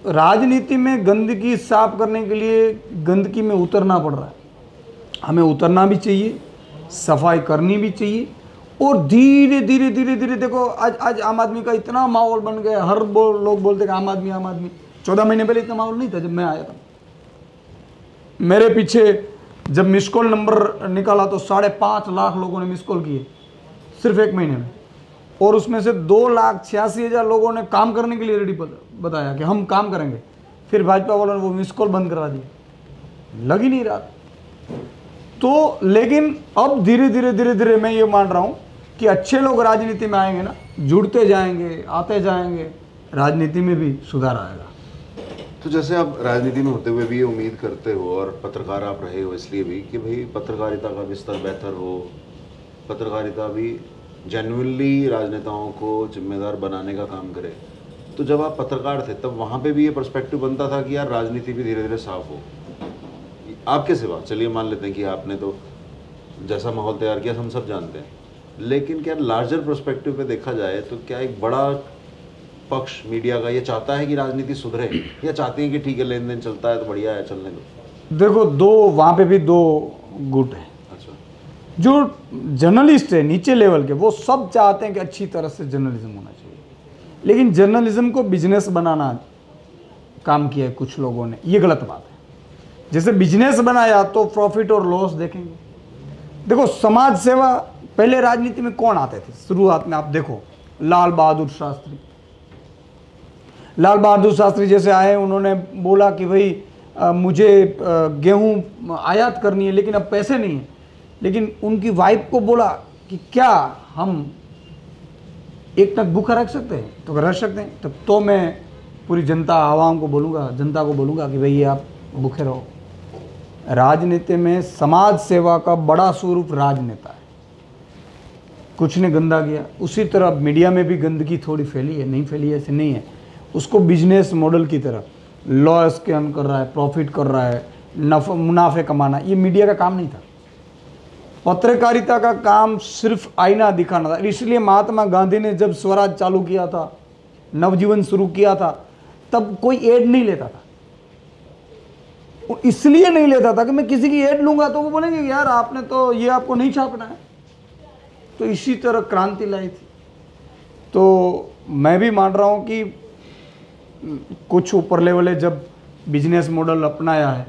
राजनीति में गंदगी साफ़ करने के लिए गंदगी में उतरना पड़ रहा है। हमें उतरना भी चाहिए सफ़ाई करनी भी चाहिए और धीरे धीरे धीरे धीरे देखो आज आज आम आदमी का इतना माहौल बन गया हर बो, लोग बोलते आम आदमी आम आदमी। चौदह महीने पहले इतना माहौल नहीं था जब मैं आया था। मेरे पीछे जब मिस कॉल नंबर निकाला तो साढ़े पाँच लाख लोगों ने मिस कॉल किए सिर्फ़ एक महीने में। और उसमें से दो लाख छियासी हज़ार लोगों ने काम करने के लिए रेडी बताया कि हम काम करेंगे। फिर भाजपा वालों ने वो मिस कॉल बंद करा दिया। लग ही नहीं रहा। तो लेकिन अब धीरे धीरे धीरे धीरे मैं ये मान रहा हूँ कि अच्छे लोग राजनीति में आएँगे ना, जुड़ते जाएँगे, आते जाएँगे, राजनीति में भी सुधार आएगा।
तो जैसे आप राजनीति में होते हुए भी ये उम्मीद करते हो और पत्रकार आप रहे हो इसलिए भी कि भाई पत्रकारिता का विस्तार बेहतर हो, पत्रकारिता भी जेन्युइनली राजनेताओं को जिम्मेदार बनाने का काम करे तो जब आप पत्रकार थे, तब वहाँ पे भी ये पर्सपेक्टिव बनता था कि यार राजनीति भी धीरे धीरे साफ़ हो। आपके सिवा, चलिए मान लेते हैं कि आपने तो जैसा माहौल तैयार किया, हम सब जानते हैं। लेकिन क्या लार्जर पर्सपेक्टिव पे देखा जाए तो क्या एक बड़ा पक्ष मीडिया का ये चाहता है कि राजनीति सुधरे, या चाहते हैं कि ठीक है लेन देन चलता है तो बढ़िया है, चलने दो?
देखो, दो, वहाँ पे भी दो गुट हैं। जो जर्नलिस्ट है, नीचे लेवल के, वो सब चाहते हैं कि अच्छी तरह से जर्नलिज्म होना चाहिए। लेकिन जर्नलिज्म को बिज़नेस बनाना काम किया है कुछ लोगों ने, ये गलत बात है। जैसे बिज़नेस बनाया तो प्रॉफिट और लॉस देखेंगे। देखो, समाज सेवा, पहले राजनीति में कौन आते थे? शुरुआत में आप देखो, लाल बहादुर शास्त्री। लाल बहादुर शास्त्री जैसे आए, उन्होंने बोला कि भाई मुझे गेहूँ आयात करनी है, लेकिन अब पैसे नहीं है। लेकिन उनकी वाइफ को बोला कि क्या हम एक तक भूखा रख सकते हैं? तो रख सकते हैं। तब तो मैं पूरी जनता आवाम को बोलूँगा, जनता को बोलूँगा कि भई आप भूखे रहो। राजनीति में समाज सेवा का बड़ा स्वरूप राजनेता है। कुछ ने गंदा किया। उसी तरह मीडिया में भी गंदगी थोड़ी फैली है, नहीं फैली है, ऐसे नहीं है। उसको बिज़नेस मॉडल की तरह, लॉ स्कैम कर रहा है, प्रॉफिट कर रहा है, नफ, मुनाफे कमाना, ये मीडिया का काम नहीं था। पत्रकारिता का काम सिर्फ़ आईना दिखाना था। इसलिए महात्मा गांधी ने जब स्वराज चालू किया था, नवजीवन शुरू किया था, तब कोई एड नहीं लेता था। इसलिए नहीं लेता था कि मैं किसी की एड लूँगा तो वो बोलेंगे, यार, आपने तो ये आपको नहीं छापना है। तो इसी तरह क्रांति लाई थी। तो मैं भी मान रहा हूँ कि कुछ ऊपर लेवले जब बिज़नेस मॉडल अपनाया है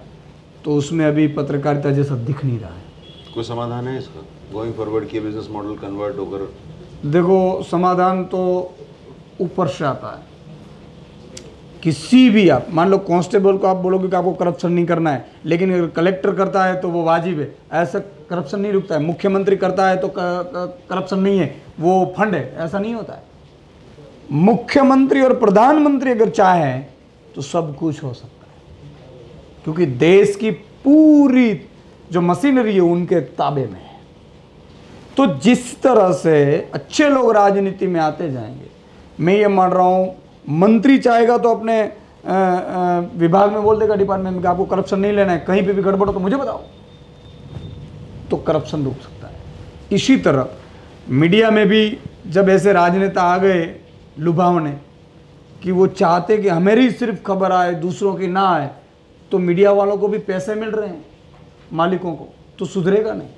तो उसमें अभी पत्रकारिता जैसा दिख नहीं रहा है।
कोई समाधान है इसका? गोइंग फॉरवर्ड की बिज़नेस मॉडल कन्वर्ट होकर?
देखो, समाधान तो ऊपर से आता है। किसी भी आप, मान लो कांस्टेबल को आप बोलोगे कि आपको करप्शन नहीं करना है, लेकिन अगर कलेक्टर करता है तो वो वाजिब है। ऐसा करप्शन नहीं रुकता है। मुख्यमंत्री करता है तो करप्शन नहीं है। वो फंड है, ऐसा नहीं होता है। मुख्यमंत्री और प्रधानमंत्री अगर चाहें तो सब कुछ हो सकता है। क्योंकि देश की पूरी जो मशीनरी है उनके ताबे में है। तो जिस तरह से अच्छे लोग राजनीति में आते जाएँगे, मैं ये मान रहा हूँ, मंत्री चाहेगा तो अपने विभाग में बोल देगा डिपार्टमेंट में कि आपको करप्शन नहीं लेना है, कहीं पे भी गड़बड़ हो तो मुझे बताओ। तो करप्शन रुक सकता है। इसी तरह, मीडिया में भी जब ऐसे राजनेता आ गए लुभावने कि वो चाहते कि हमेरी सिर्फ़ खबर आए, दूसरों की ना आए तो मीडिया वालों को भी पैसे मिल रहे हैं। मालिकों को तो सुधरेगा नहीं।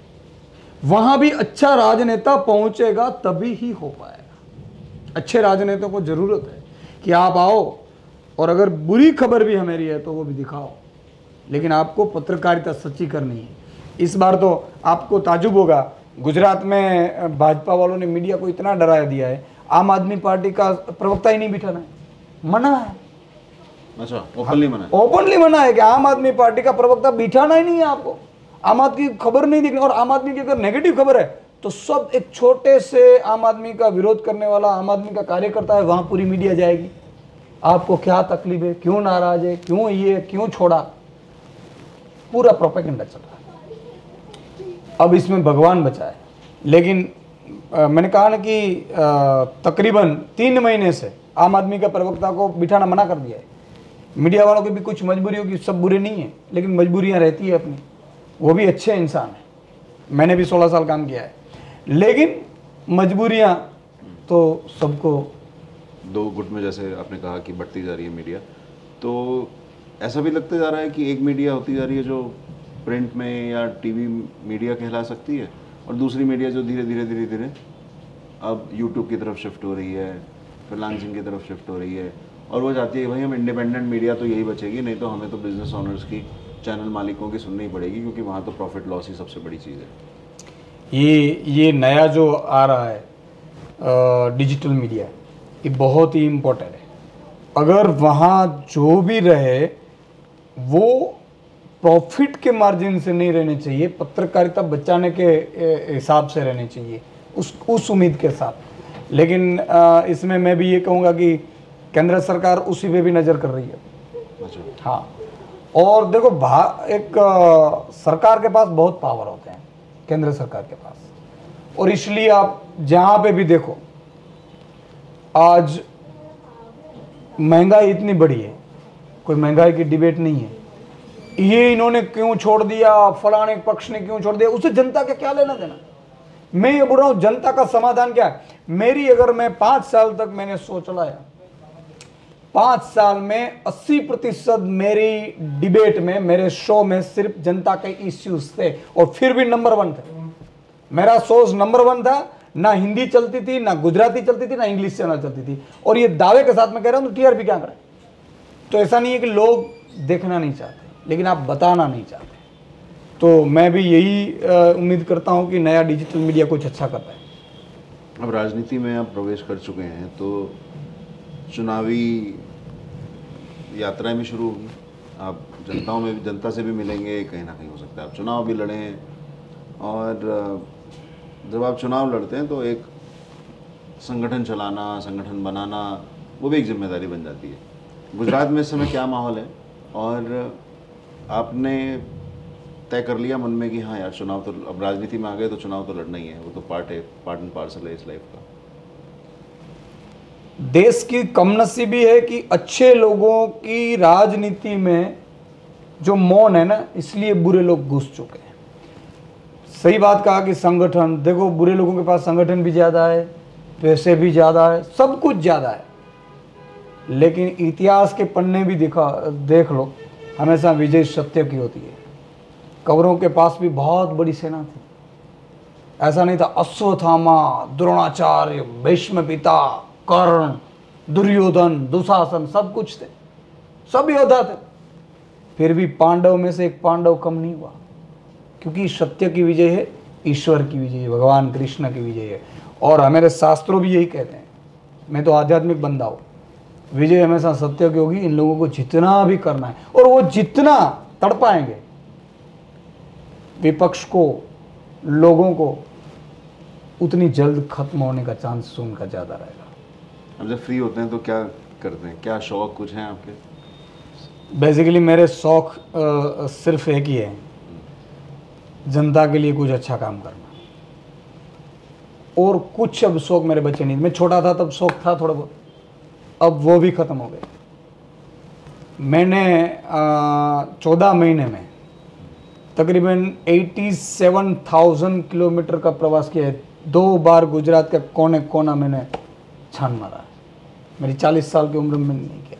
वहाँ भी अच्छा राजनेता पहुंचेगा, तभी ही हो पाएगा। अच्छे राजनेता को ज़रूरत है कि आप आओ, और अगर बुरी खबर भी हमारी है तो वो भी दिखाओ। लेकिन आपको पत्रकारिता सच्ची करनी है। इस बार तो आपको ताजुब होगा, गुजरात में भाजपा वालों ने मीडिया को इतना डरा दिया है, आम आदमी पार्टी का प्रवक्ता ही नहीं बिठाना है। मना है।
ओपनली मना है
कि आम आदमी पार्टी का प्रवक्ता बिठाना ही नहीं है आपको। आम आदमी की खबर नहीं दिखनी और आम आदमी की अगर नेगेटिव खबर है तो सब एक छोटे से आम आदमी का विरोध करने वाला आम आदमी का कार्यकर्ता है वहाँ पूरी मीडिया जाएगी। आपको क्या तकलीफ़ है? क्यों नाराज़ है? क्यों ये क्यों छोड़ा? पूरा प्रोपेगेंडा चल रहा है। अब इसमें भगवान बचाए लेकिन अ, मैंने कहा ना कि तकरीबन तीन महीने से आम आदमी के प्रवक्ता को बिठाना मना कर दिया है। मीडिया वालों की भी कुछ मजबूरी होगी सब बुरे नहीं है, लेकिन मजबूरियाँ रहती है अपनी। वो भी अच्छे इंसान हैं। मैंने भी सोलह साल काम किया है। लेकिन मजबूरियाँ तो सबको
दो गुट में जैसे आपने कहा कि बढ़ती जा रही है मीडिया तो ऐसा भी लगता जा रहा है कि एक मीडिया होती जा रही है जो प्रिंट में या टीवी मीडिया कहला सकती है, और दूसरी मीडिया जो धीरे धीरे धीरे धीरे, अब यूट्यूब की तरफ़ शिफ्ट हो रही है फ्रीलांसिंग की तरफ़ शिफ्ट हो रही है और वो चाहती है भाई हम इंडिपेंडेंट मीडिया तो यही बचेगी, नहीं तो हमें तो बिज़नेस ओनर्स की चैनल मालिकों की सुननी पड़ेगी, क्योंकि वहाँ तो प्रॉफिट लॉस ही सबसे बड़ी चीज़ है।
ये ये नया जो आ रहा है डिजिटल मीडिया ये बहुत ही इम्पोर्टेंट है। अगर वहाँ जो भी रहे, वो प्रॉफिट के मार्जिन से नहीं रहने चाहिए, पत्रकारिता बचाने के हिसाब से रहने चाहिए, उस उस उम्मीद के साथ। लेकिन इसमें मैं भी ये कहूँगा कि केंद्र सरकार उसी पे भी नज़र कर रही है।
अच्छा।
हाँ। और देखो भा एक अ, सरकार के पास बहुत पावर होते हैं केंद्र सरकार के पास। और इसलिए आप जहाँ पे भी देखो आज महँगाई इतनी बड़ी है कोई महँगाई की डिबेट नहीं है। ये इन्होंने क्यों छोड़ दिया फलाने पक्ष ने क्यों छोड़ दिया उसे जनता का क्या लेना देना? मैं ये बोल रहा हूँ जनता का समाधान क्या है? मेरी अगर मैं पाँच साल तक मैंने सोच लाया पाँच साल में 80 प्रतिशत मेरी डिबेट में, मेरे शो में सिर्फ़ जनता के इश्यूज़ थे और फिर भी नंबर वन थे। मेरा सोर्स नंबर वन था, ना हिंदी चलती थी, ना गुजराती चलती थी, ना इंग्लिश चैनल चलती थी। और ये दावे के साथ मैं कह रहा हूँ तो टीआरपी क्या करें? तो ऐसा नहीं है कि लोग देखना नहीं चाहते, लेकिन आप बताना नहीं चाहते। तो मैं भी यही उम्मीद करता हूँ कि नया डिजिटल मीडिया कुछ अच्छा कर पाए।
अब राजनीति में आप प्रवेश कर चुके हैं तो चुनावी यात्राएँ भी शुरू होगी। आप जनताओं में भी, जनता से भी मिलेंगे, कहीं ना कहीं हो सकता है। आप चुनाव भी लड़ें और जब आप चुनाव लड़ते हैं तो एक संगठन चलाना, संगठन बनाना, वो भी एक ज़िम्मेदारी बन जाती है। गुजरात में इस समय क्या माहौल है? और आपने तय कर लिया मन में कि हाँ यार, चुनाव तो अब राजनीति में आ गए तो चुनाव तो लड़ना ही है। वो तो पार्ट है, पार्ट एंड पार्सल है इस लाइफ का।
देश की कम नसीबी है कि अच्छे लोगों की राजनीति में जो मौन है ना, इसलिए बुरे लोग घुस चुके हैं। सही बात कहा कि संगठन, देखो बुरे लोगों के पास संगठन भी ज़्यादा है, पैसे भी ज़्यादा है, सब कुछ ज़्यादा है। लेकिन इतिहास के पन्ने भी दिखा, देख लो, हमेशा विजय सत्य की होती है। कौरवों के पास भी बहुत बड़ी सेना थी। ऐसा नहीं था अश्वत्थामा द्रोणाचार्य, भीष्म पिता कर्ण, दुर्योधन, दुशासन, सब कुछ थे। सब योद्धा थे। फिर भी पांडव में से एक पांडव कम नहीं हुआ, क्योंकि सत्य की विजय है, ईश्वर की विजय है, भगवान कृष्ण की विजय है। और हमारे शास्त्रों भी यही कहते हैं, मैं तो आध्यात्मिक बंदा हूँ। विजय हमेशा सत्य की होगी, इन लोगों को जितना भी करना है, और वो जितना तड़पाएँगे विपक्ष को, लोगों को, उतनी जल्द खत्म होने का चांस उनका ज़्यादा रहेगा।
अब जब फ्री होते हैं तो क्या करते हैं? क्या शौक कुछ हैं आपके?
बेसिकली मेरे शौक सिर्फ़ एक ही है। जनता के लिए कुछ अच्छा काम करना। और कुछ अब शौक मेरे बच्चे नहीं। मैं छोटा था तब शौक था थोड़ा बहुत। अब वो भी ख़त्म हो गए। मैंने चौदह महीने में तकरीबन 87,000 किलोमीटर का प्रवास किया है। दो बार गुजरात के कोने कोना मैंने छान मारा। मेरी 40 साल की उम्र में मैंने नहीं किया।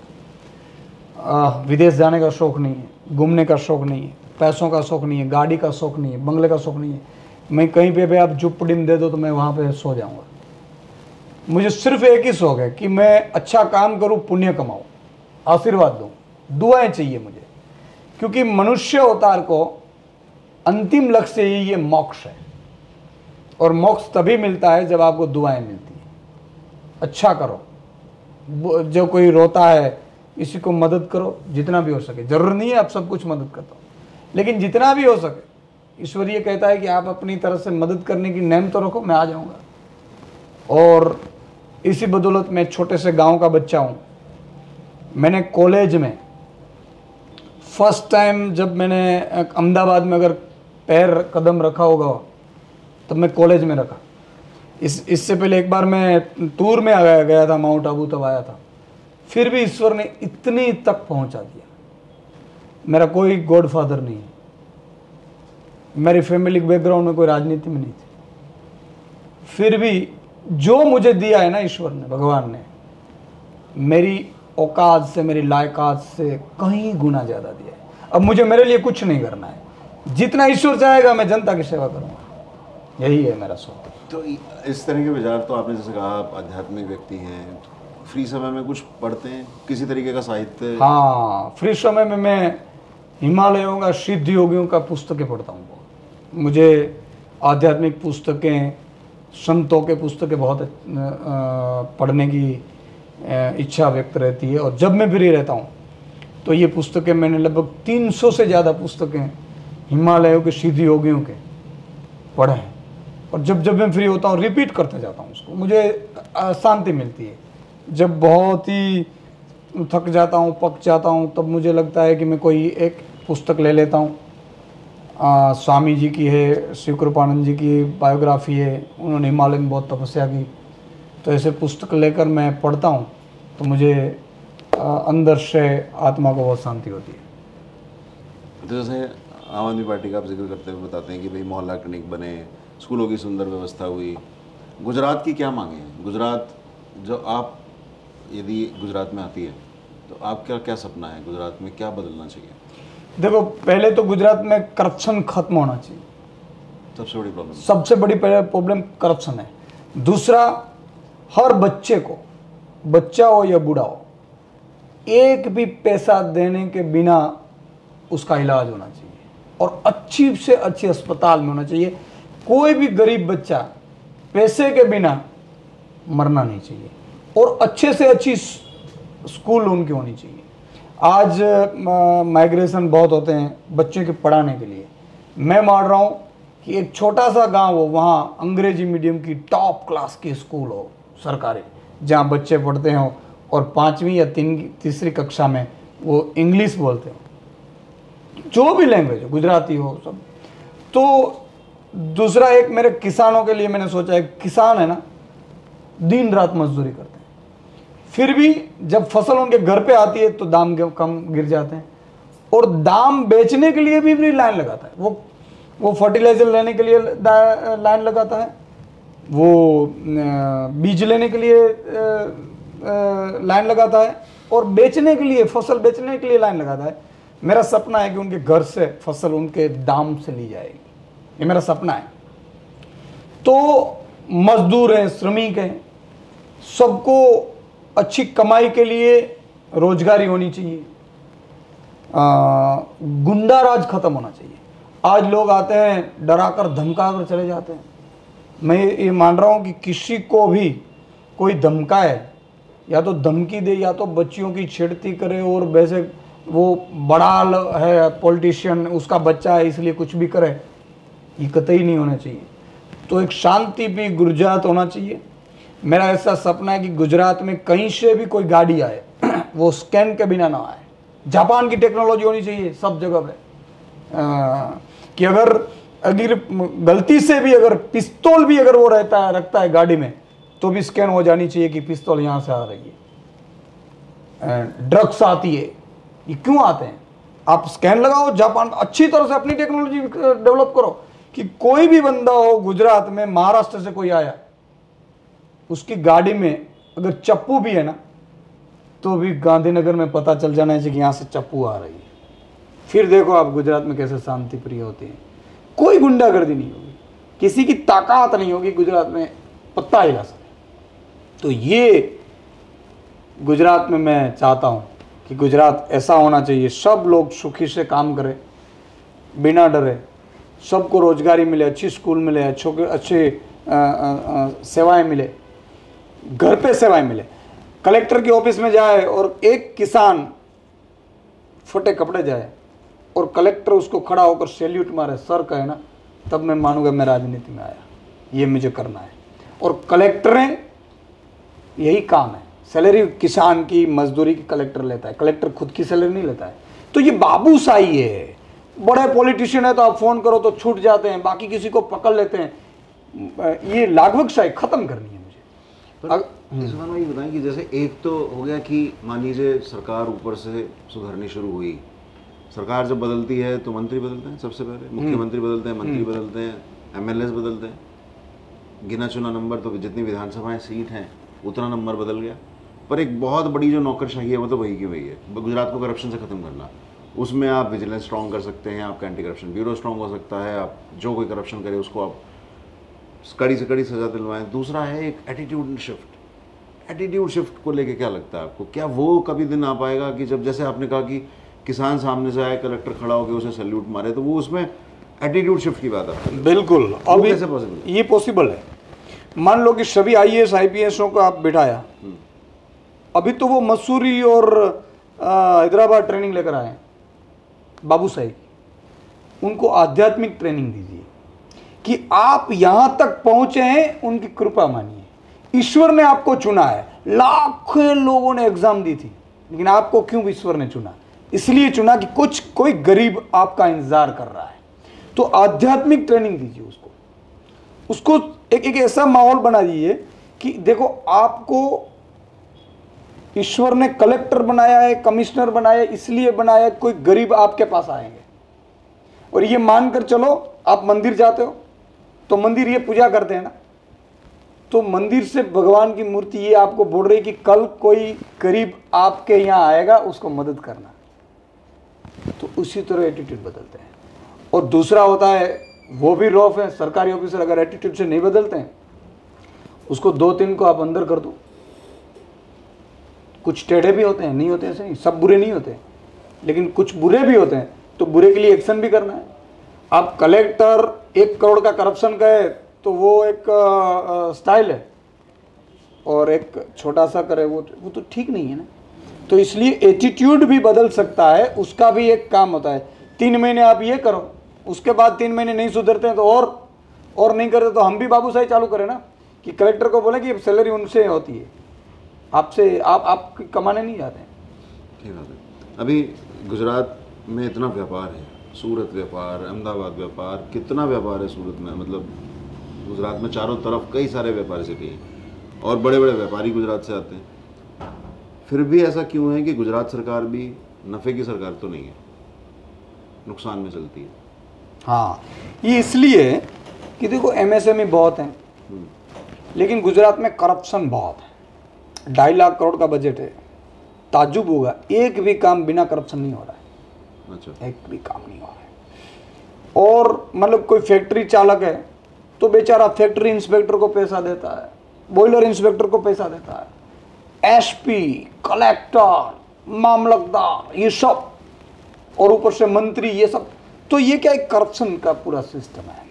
आ, विदेश जाने का शौक नहीं है घूमने का शौक नहीं है पैसों का शौक नहीं है गाड़ी का शौक नहीं है बंगले का शौक नहीं है। मैं कहीं पे भी आप जुपड़ी में दे दो तो मैं वहाँ पे सो जाऊँगा। मुझे सिर्फ़ एक ही शौक है कि मैं अच्छा काम करूँ पुण्य कमाऊँ आशीर्वाद दूँ। दुआएँ चाहिए मुझे। क्योंकि मनुष्य अवतार को अंतिम लक्ष्य ही ये मोक्ष है। और मोक्ष तभी मिलता है जब आपको दुआएँ मिलती हैं। अच्छा करो। जो कोई रोता है किसी को मदद करो, जितना भी हो सके। ज़रूर नहीं है आप सब कुछ मदद करता हो। लेकिन जितना भी हो सके, ईश्वर ये कहता है कि आप अपनी तरफ़ से मदद करने की नेम तो रखो, मैं आ जाऊँगा। और इसी बदौलत मैं छोटे से गाँव का बच्चा हूँ। मैंने कॉलेज में फ़र्स्ट टाइम जब मैंने अहमदाबाद में अगर पैर कदम रखा होगा, तब मैं कॉलेज में रखा। इस, इससे पहले एक बार मैं टूर में आ गया था, माउंट आबू तब आया था। फिर भी ईश्वर ने इतनी तक पहुँचा दिया। मेरा कोई गॉड फादर नहीं है। मेरी फैमिली बैकग्राउंड में कोई राजनीति में नहीं थी। फिर भी जो मुझे दिया है ना ईश्वर ने, भगवान ने, मेरी औकात से, मेरी लायकात से कहीं गुना ज़्यादा दिया है। अब मुझे मेरे लिए कुछ नहीं करना है। जितना ईश्वर चाहेगा, मैं जनता की सेवा करूँगा। यही है मेरा शौक
तो इस तरह के विचार तो आपने जैसे कहा, आप आध्यात्मिक व्यक्ति हैं, फ्री समय में कुछ पढ़ते हैं? किसी तरीके का साहित्य?
हाँ फ्री समय में मैं हिमालयों का सिद्ध योगियों का पुस्तकें पढ़ता हूँ मुझे आध्यात्मिक पुस्तकें, संतों के पुस्तकें बहुत पढ़ने की इच्छा व्यक्त रहती है। और जब मैं फ्री रहता हूँ तो ये पुस्तकें मैंने लगभग 300 से ज़्यादा पुस्तकें हिमालयों के सिद्ध योगियों के पढ़े हैं। और जब जब मैं फ्री होता हूँ रिपीट करता जाता हूँ उसको। मुझे शांति मिलती है। जब बहुत ही थक जाता हूँ पक जाता हूँ तब मुझे लगता है कि मैं कोई एक पुस्तक ले लेता हूँ। स्वामी जी की है शिव कृपानंद जी की बायोग्राफी है उन्होंने हिमालय में बहुत तपस्या की। तो ऐसे पुस्तक लेकर मैं पढ़ता हूँ तो मुझे अ, अंदर से आत्मा को बहुत शांति होती है।
तो आम आदमी पार्टी का आप ज़िक्र करते हुए बताते हैं कि भाई मोहल्ला क्लिनिक बने स्कूलों की सुंदर व्यवस्था हुई। गुजरात की क्या मांगे हैं? गुजरात जो आप यदि गुजरात में आती है तो आपका क्या सपना है गुजरात में? क्या बदलना चाहिए?
देखो पहले तो गुजरात में करप्शन खत्म होना चाहिए।
सबसे बड़ी प्रॉब्लम
सबसे बड़ी प्रॉब्लम करप्शन है। दूसरा हर बच्चे को बच्चा हो या बूढ़ा हो एक भी पैसा देने के बिना उसका इलाज होना चाहिए। और अच्छी से अच्छी अस्पताल में होना चाहिए। कोई भी गरीब बच्चा पैसे के बिना मरना नहीं चाहिए और अच्छे से अच्छी स्कूल उनकी होनी चाहिए। आज माइग्रेशन बहुत होते हैं बच्चों के पढ़ाने के लिए। मैं मान रहा हूँ कि एक छोटा सा गाँव हो, वहाँ अंग्रेज़ी मीडियम की टॉप क्लास की स्कूल हो सरकारी, जहाँ बच्चे पढ़ते हों और पाँचवीं या तीन, तीसरी कक्षा में वो इंग्लिश बोलते हो। जो भी लैंग्वेज हो गुजराती हो सब। तो दूसरा एक मेरे किसानों के लिए मैंने सोचा है किसान है ना दिन रात मजदूरी करते हैं। फिर भी जब फ़सल उनके घर पे आती है तो दाम कम गिर जाते हैं। और दाम बेचने के लिए भी, भी लाइन लगाता है। वो वो फर्टिलाइज़र लेने के लिए लाइन लगाता है। वो बीज लेने के लिए लाइन लगाता है। और बेचने के लिए फ़सल बेचने के लिए लाइन लगाता है। मेरा सपना है कि उनके घर से फ़सल उनके दाम से ली जाएगी। ये मेरा सपना है। तो मजदूर हैं, श्रमिक हैं, सबको अच्छी कमाई के लिए रोजगारी होनी चाहिए। गुंडा राज खत्म होना चाहिए। आज लोग आते हैं डरा कर धमका कर चले जाते हैं। मैं ये मान रहा हूँ कि किसी को भी कोई धमकाए, या तो धमकी दे, या तो बच्चियों की छेड़ती करे और वैसे वो बड़ा है पॉलिटिशियन उसका बच्चा है इसलिए कुछ भी करे ये कतई नहीं होना चाहिए। तो एक शांति भी गुजरात होना चाहिए। मेरा ऐसा सपना है कि गुजरात में कहीं से भी कोई गाड़ी आए वो स्कैन के बिना ना आए। जापान की टेक्नोलॉजी होनी चाहिए सब जगह पे। अ, कि अगर अगर गलती से भी अगर पिस्तौल भी अगर वो रहता है रखता है गाड़ी में तो भी स्कैन हो जानी चाहिए कि पिस्तौल यहाँ से आ रही है। ड्रग्स आती है। ये क्यों आते हैं? आप स्कैन लगाओ, जापान अच्छी तरह से अपनी टेक्नोलॉजी डेवलप करो कि कोई भी बंदा हो गुजरात में, महाराष्ट्र से कोई आया, उसकी गाड़ी में अगर चप्पू भी है ना तो भी गांधीनगर में पता चल जाना चाहिए कि यहाँ से चप्पू आ रही है। फिर देखो आप गुजरात में कैसे शांति प्रिय होती है। कोई गुंडागर्दी नहीं होगी। किसी की ताकत नहीं होगी गुजरात में पत्ता हिला सके तो ये गुजरात में मैं चाहता हूँ कि गुजरात ऐसा होना चाहिए। सब लोग सुखी से काम करें, बिना डरे। सबको रोजगारी मिले, अच्छी स्कूल मिले, अच्छो के अच्छे सेवाएँ मिले। घर पे सेवाएँ मिले। कलेक्टर के ऑफ़िस में जाए और एक किसान फटे कपड़े जाए और कलेक्टर उसको खड़ा होकर सैल्यूट मारे, सर, कहे ना, तब मैं मानूँगा मैं राजनीति में आया। ये मुझे करना है। और कलेक्टरें, यही काम है। सैलरी किसान की मजदूरी की कलेक्टर लेता है कलेक्टर खुद की सैलरी नहीं लेता है। तो ये बाबूशाही है। बड़े पॉलिटिशियन है तो आप फ़ोन करो तो छूट जाते हैं बाकी किसी को पकड़ लेते हैं। ये लागवक शाही खत्म करनी है मुझे। अग-
इस बार में ये बताएँ कि जैसे एक तो हो गया कि मान लीजिए सरकार ऊपर से सुधरनी शुरू हुई। सरकार जब बदलती है तो मंत्री बदलते हैं सबसे पहले मुख्यमंत्री बदलते हैं मंत्री बदलते हैं एमएलएस बदलते हैं। गिना चुना नंबर तो जितनी विधानसभाएँ सीट हैं उतना नंबर बदल गया। पर एक बहुत बड़ी जो नौकरशाही है वो तो वही की वही है। गुजरात को करप्शन से ख़त्म करना। उसमें आप विजिलेंस स्ट्रॉन्ग कर सकते हैं आपका एंटी करप्शन ब्यूरो स्ट्रॉन्ग हो सकता है आप जो कोई करप्शन करे उसको आप कड़ी से कड़ी सजा दिलवाएँ। दूसरा है एक एटीट्यूड शिफ्ट एटीट्यूड शिफ्ट को लेके क्या लगता है आपको? क्या वो कभी दिन आ पाएगा कि जब जैसे आपने कहा कि किसान सामने से आए कलेक्टर खड़ा होकर उसे सैल्यूट मारे तो वो उसमें एटीट्यूड शिफ्ट की बात आती है।
बिल्कुल।
है?
ये पॉसिबल है। मान लो कि सभी आई एस आई को आप बिठाया। अभी तो वो मसूरी और हैदराबाद ट्रेनिंग लेकर आए बाबू साहिब, उनको आध्यात्मिक ट्रेनिंग दीजिए कि आप यहाँ तक पहुँचे हैं, उनकी कृपा मानिए। ईश्वर ने आपको चुना है। लाखों लोगों ने एग्ज़ाम दी थी, लेकिन आपको क्यों ईश्वर ने चुना? इसलिए चुना कि कुछ, कोई गरीब आपका इंतज़ार कर रहा है। तो आध्यात्मिक ट्रेनिंग दीजिए उसको। उसको एक एक ऐसा माहौल बना दीजिए कि देखो आपको ईश्वर ने कलेक्टर बनाया है, कमिश्नर बनाया इसलिए बनाया है, कोई गरीब आपके पास आएँगे। और ये मानकर चलो, आप मंदिर जाते हो तो मंदिर ये पूजा करते हैं ना। तो मंदिर से भगवान की मूर्ति ये आपको बोल रही कि कल कोई गरीब आपके यहाँ आएगा, उसको मदद करना। तो उसी तरह एटीट्यूड बदलते हैं। और दूसरा होता है, वो भी रॉफ है, सरकारी ऑफिसर अगर एटीट्यूड से नहीं बदलते हैं, उसको दो तीन को आप अंदर कर दो। कुछ टेढ़े भी होते हैं, नहीं होते ऐसे नहीं सब बुरे नहीं होते। लेकिन कुछ बुरे भी होते हैं तो बुरे के लिए एक्शन भी करना है। आप कलेक्टर एक करोड़ का करप्शन कहे तो वो एक स्टाइल है। और एक छोटा सा करे, वो वो तो ठीक नहीं है ना। तो इसलिए एटीट्यूड भी बदल सकता है, उसका भी एक काम होता है। तीन महीने आप ये करो, उसके बाद तीन महीने नहीं सुधरते हैं तो और और नहीं करते तो हम भी बाबूशाही चालू करें ना। कि कलेक्टर को बोले कि सैलरी उनसे होती है। आपसे आप आप कमाने नहीं जाते हैं।
ठीक बात है। अभी गुजरात में इतना व्यापार है सूरत व्यापार अहमदाबाद व्यापार कितना व्यापार है सूरत में? मतलब गुजरात में चारों तरफ़ कई सारे व्यापारी से कहीं और बड़े बड़े व्यापारी गुजरात से आते हैं। फिर भी ऐसा क्यों है कि गुजरात सरकार भी नफ़े की सरकार तो नहीं है? नुकसान में चलती है।
हाँ ये इसलिए कि देखो एमएसएमई बहुत हैं। लेकिन गुजरात में करप्शन बहुत है। ढाई लाख करोड़ का बजट है ताजुब होगा। एक भी काम बिना करप्शन नहीं हो रहा है।
अच्छा।
एक भी काम नहीं हो रहा है। और मतलब कोई फैक्ट्री चालक है तो बेचारा फैक्ट्री इंस्पेक्टर को पैसा देता है बॉयलर इंस्पेक्टर को पैसा देता है एसपी कलेक्टर मामलतदार ये सब और ऊपर से मंत्री ये सब। तो ये क्या एक करप्शन का पूरा सिस्टम है?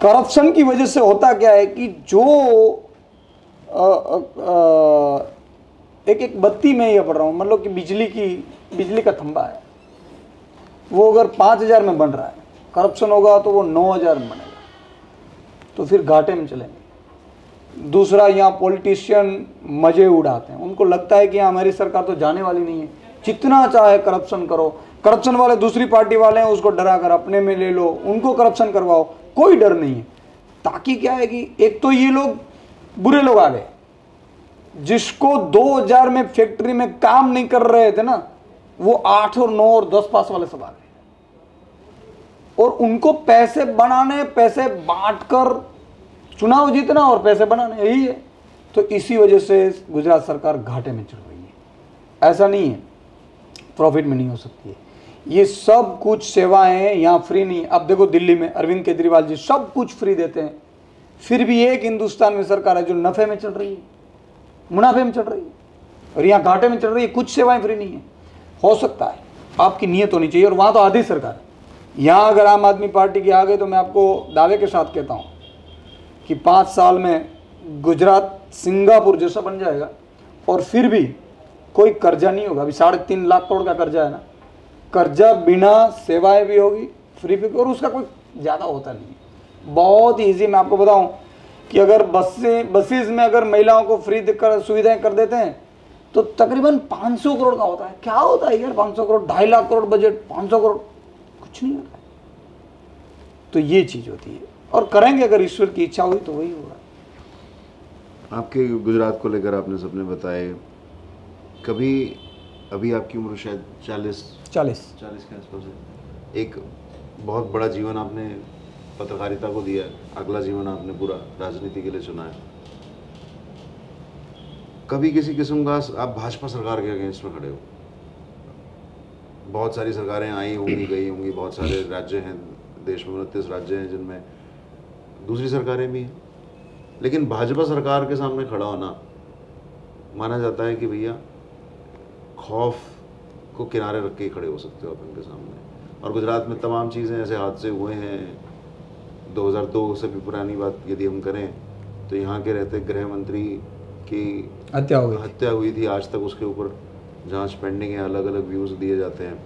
करप्शन की वजह से होता क्या है कि जो एक एक बत्ती में ये पढ़ रहा हूँ मतलब कि बिजली की, बिजली का थम्बा है। वो अगर पाँच हज़ार में बन रहा है करप्शन होगा तो वो नौ हज़ार में बनेगा। तो फिर घाटे में चलेंगे। दूसरा, यहाँ पॉलिटिशियन मज़े उड़ाते हैं। उनको लगता है कि यहाँ हमारी सरकार तो जाने वाली नहीं है। जितना चाहे करप्शन करो। करप्शन वाले दूसरी पार्टी वाले हैं, उसको डरा कर अपने में ले लो। उनको करप्शन करवाओ। कोई डर नहीं है। ताकि क्या है कि एक तो ये लोग बुरे लोग आ गए। जिसको 2000 में फैक्ट्री में काम नहीं कर रहे थे ना, वो आठ और नौ और दस पास वाले सब आ गए। और उनको पैसे बनाने, पैसे बांटकर चुनाव जीतना और पैसे बनाने, यही है। तो इसी वजह से गुजरात सरकार घाटे में चल रही है। ऐसा नहीं है प्रॉफिट में नहीं हो सकती है। ये सब कुछ सेवाएँ यहाँ फ्री नहीं अब देखो दिल्ली में अरविंद केजरीवाल जी सब कुछ फ्री देते हैं। फिर भी एक हिंदुस्तान में सरकार है जो नफे में चल रही है, मुनाफे में चल रही है, और यहाँ घाटे में चल रही है, कुछ सेवाएँ फ्री नहीं है। हो सकता है, आपकी नीयत होनी चाहिए, और वहाँ तो आधी सरकार है। यहाँ अगर आम आदमी पार्टी के आ गए तो मैं आपको दावे के साथ कहता हूँ कि पाँच साल में गुजरात सिंगापुर जैसा बन जाएगा, और फिर भी कोई कर्जा नहीं होगा। अभी साढ़े तीन लाख करोड़ का कर्जा है ना। कर्जा बिना सेवाएँ भी होगी, फ्री भी, और उसका कोई ज़्यादा होता नहीं है बहुत ईजी मैं आपको बताऊँ कि अगर बस से बसेस में अगर महिलाओं को फ्री कर सुविधाएँ कर देते हैं तो तकरीबन 500 करोड़ का होता है। क्या होता है यार 500 करोड़? ढाई लाख करोड़ बजट 500 करोड़? कुछ नहीं होता। है तो ये चीज़ होती है। और करेंगे अगर ईश्वर की इच्छा हुई तो वही होगा।
आपके गुजरात को लेकर आपने सबने बताए। कभी अभी आपकी उम्र शायद चालीस
चालीस।
चालीस के आसपास है। एक बहुत बड़ा जीवन आपने पत्रकारिता को दिया अगला जीवन आपने पूरा राजनीति के लिए चुना है। कभी किसी किस्म का आप भाजपा सरकार के अगेंस्ट में खड़े हो। बहुत सारी सरकारें आई होंगी, गई होंगी, बहुत सारे राज्य हैं, देश में उनतीस राज्य हैं जिनमें दूसरी सरकारें भी हैं। लेकिन भाजपा सरकार के सामने खड़ा होना माना जाता है कि भैया, खौफ को किनारे रख के खड़े हो सकते हो आप उनके सामने। और गुजरात में तमाम चीज़ें ऐसे हादसे हुए हैं 2002 से भी पुरानी बात यदि हम करें तो यहाँ के रहते गृह मंत्री की
हत्या हो गई थी।
हत्या हुई थी। आज तक उसके ऊपर जाँच पेंडिंग है अलग अलग व्यूज़ दिए जाते हैं।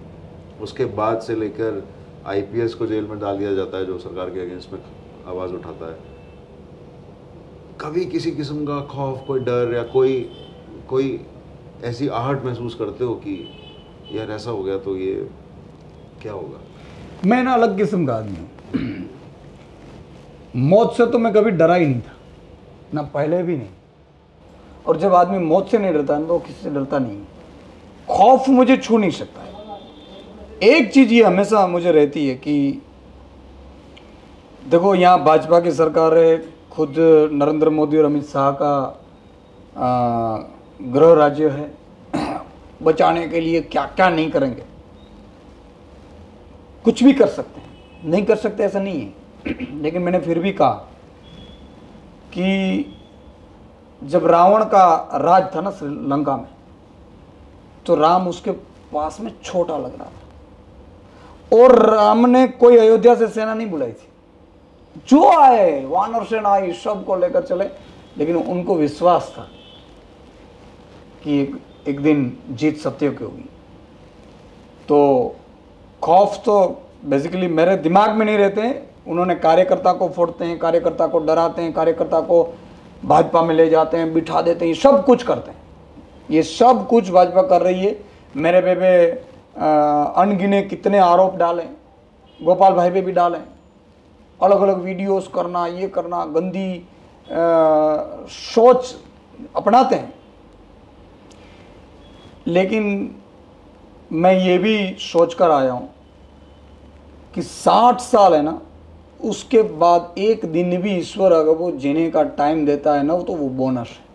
उसके बाद से लेकर आईपीएस को जेल में डाल दिया जाता है जो सरकार के अगेंस्ट में आवाज़ उठाता है। कभी किसी किस्म का खौफ कोई डर या कोई कोई ऐसी आहट महसूस करते हो कि यार ऐसा हो गया तो ये क्या होगा?
मैं ना अलग किस्म का आदमी हूँ। मौत से तो मैं कभी डरा ही नहीं था। ना पहले भी नहीं। और जब आदमी मौत से नहीं डरता तो वो किसी से डरता नहीं। खौफ मुझे छू नहीं सकता है। एक चीज़ ये हमेशा मुझे रहती है कि, देखो, यहाँ भाजपा की सरकार है, खुद नरेंद्र मोदी और अमित शाह का गृह राज्य है। बचाने के लिए क्या क्या नहीं करेंगे। कुछ भी कर सकते हैं। नहीं कर सकते, ऐसा नहीं है। लेकिन मैंने फिर भी कहा कि जब रावण का राज था ना श्रीलंका में तो राम उसके पास में छोटा लग रहा था। और राम ने कोई अयोध्या से सेना नहीं बुलाई थी। जो आए, वानर सेना आई सबको लेकर चले। लेकिन उनको विश्वास था कि एक एक दिन जीत सत्य की होगी। तो खौफ तो बेसिकली मेरे दिमाग में नहीं रहते उन्होंने कार्यकर्ता को फोड़ते हैं कार्यकर्ता को डराते हैं कार्यकर्ता को भाजपा में ले जाते हैं बिठा देते हैं सब कुछ करते हैं। ये सब कुछ भाजपा कर रही है। मेरे पे पे अनगिने कितने आरोप डाले गोपाल भाई पे भी डाले। अलग अलग वीडियोस करना ये करना गंदी अ, सोच अपनाते हैं। लेकिन मैं ये भी सोच कर आया हूँ कि साठ साल है ना उसके बाद एक दिन भी ईश्वर अगर वो जीने का टाइम देता है ना तो वो बोनस है।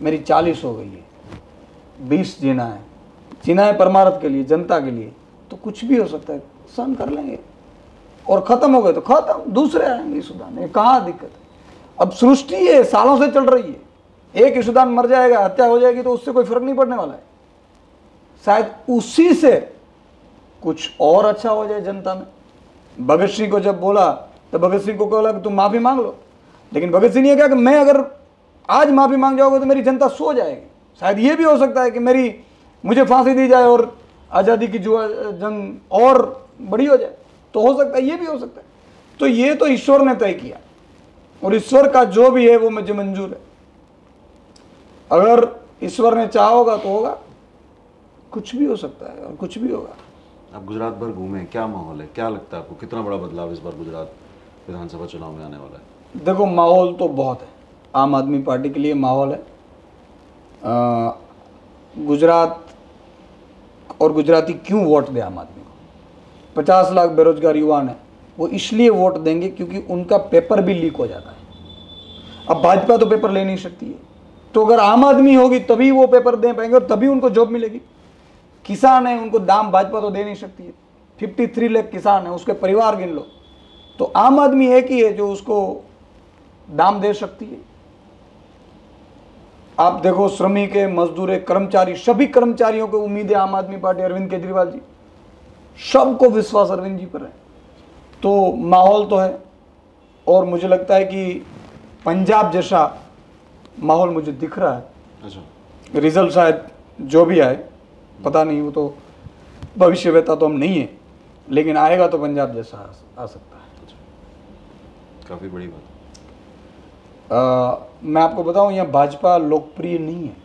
मेरी चालीस हो गई है। बीस जीना है। जीना है परमार्थ के लिए, जनता के लिए। तो कुछ भी हो सकता है। सहन कर लेंगे। और ख़त्म हो गए तो ख़त्म। दूसरे आएँगे ईशुदान ये कहाँ दिक्कत है? अब सृष्टि है सालों से चल रही है। एक ईशुदान मर जाएगा, हत्या हो जाएगी तो उससे कोई फ़र्क नहीं पड़ने वाला है। शायद उसी से कुछ और अच्छा हो जाए जनता में। भगत सिंह को जब बोला तो भगत सिंह को बोला कि तुम माफ़ी मांग लो। लेकिन भगत सिंह ने कहा कि मैं अगर आज माफ़ी मांग जाओगे तो मेरी जनता सो जाएगी। शायद ये भी हो सकता है कि मेरी, मुझे फांसी दी जाए और आज़ादी की जुआ, जंग और बड़ी हो जाए। तो हो सकता है, ये भी हो सकता है। तो ये तो ईश्वर ने तय किया। और ईश्वर का जो भी है, वो मुझे मंजूर है। अगर ईश्वर ने चाहा होगा तो होगा। कुछ भी हो सकता है, और कुछ भी होगा।
आप गुजरात भर घूमे, क्या माहौल है? क्या लगता है आपको? कितना बड़ा बदलाव इस बार गुजरात विधानसभा चुनाव में आने वाला है?
देखो, माहौल तो बहुत है। आम आदमी पार्टी के लिए माहौल है। गुजरात और गुजराती क्यों वोट दे आम आदमी को? पचास लाख बेरोजगार युवा हैं। वो इसलिए वोट देंगे क्योंकि उनका पेपर भी लीक हो जाता है। अब भाजपा तो पेपर ले नहीं सकती है। तो अगर आम आदमी होगी, तभी वो पेपर दे पाएँगे और तभी उनको जॉब मिलेगी। किसान है उनको दाम भाजपा तो दे नहीं सकती है। फिफ्टी थ्री लाख किसान है उसके परिवार गिन लो। तो आम आदमी एक ही है जो उसको दाम दे सकती है। आप देखो श्रमिक है मजदूर है कर्मचारी सभी कर्मचारियों को उम्मीद है आम आदमी पार्टी अरविंद केजरीवाल जी। सबको विश्वास अरविंद जी पर है। तो माहौल तो है और मुझे लगता है कि पंजाब जैसा माहौल मुझे दिख रहा है।
अच्छा।
रिज़ल्ट शायद जो भी आए पता नहीं वो तो भविष्यवेता तो हम नहीं है लेकिन आएगा तो पंजाब जैसा आ, आ सकता है।
काफ़ी बड़ी बात
अ, मैं आपको बताऊँ यहाँ भाजपा लोकप्रिय नहीं है।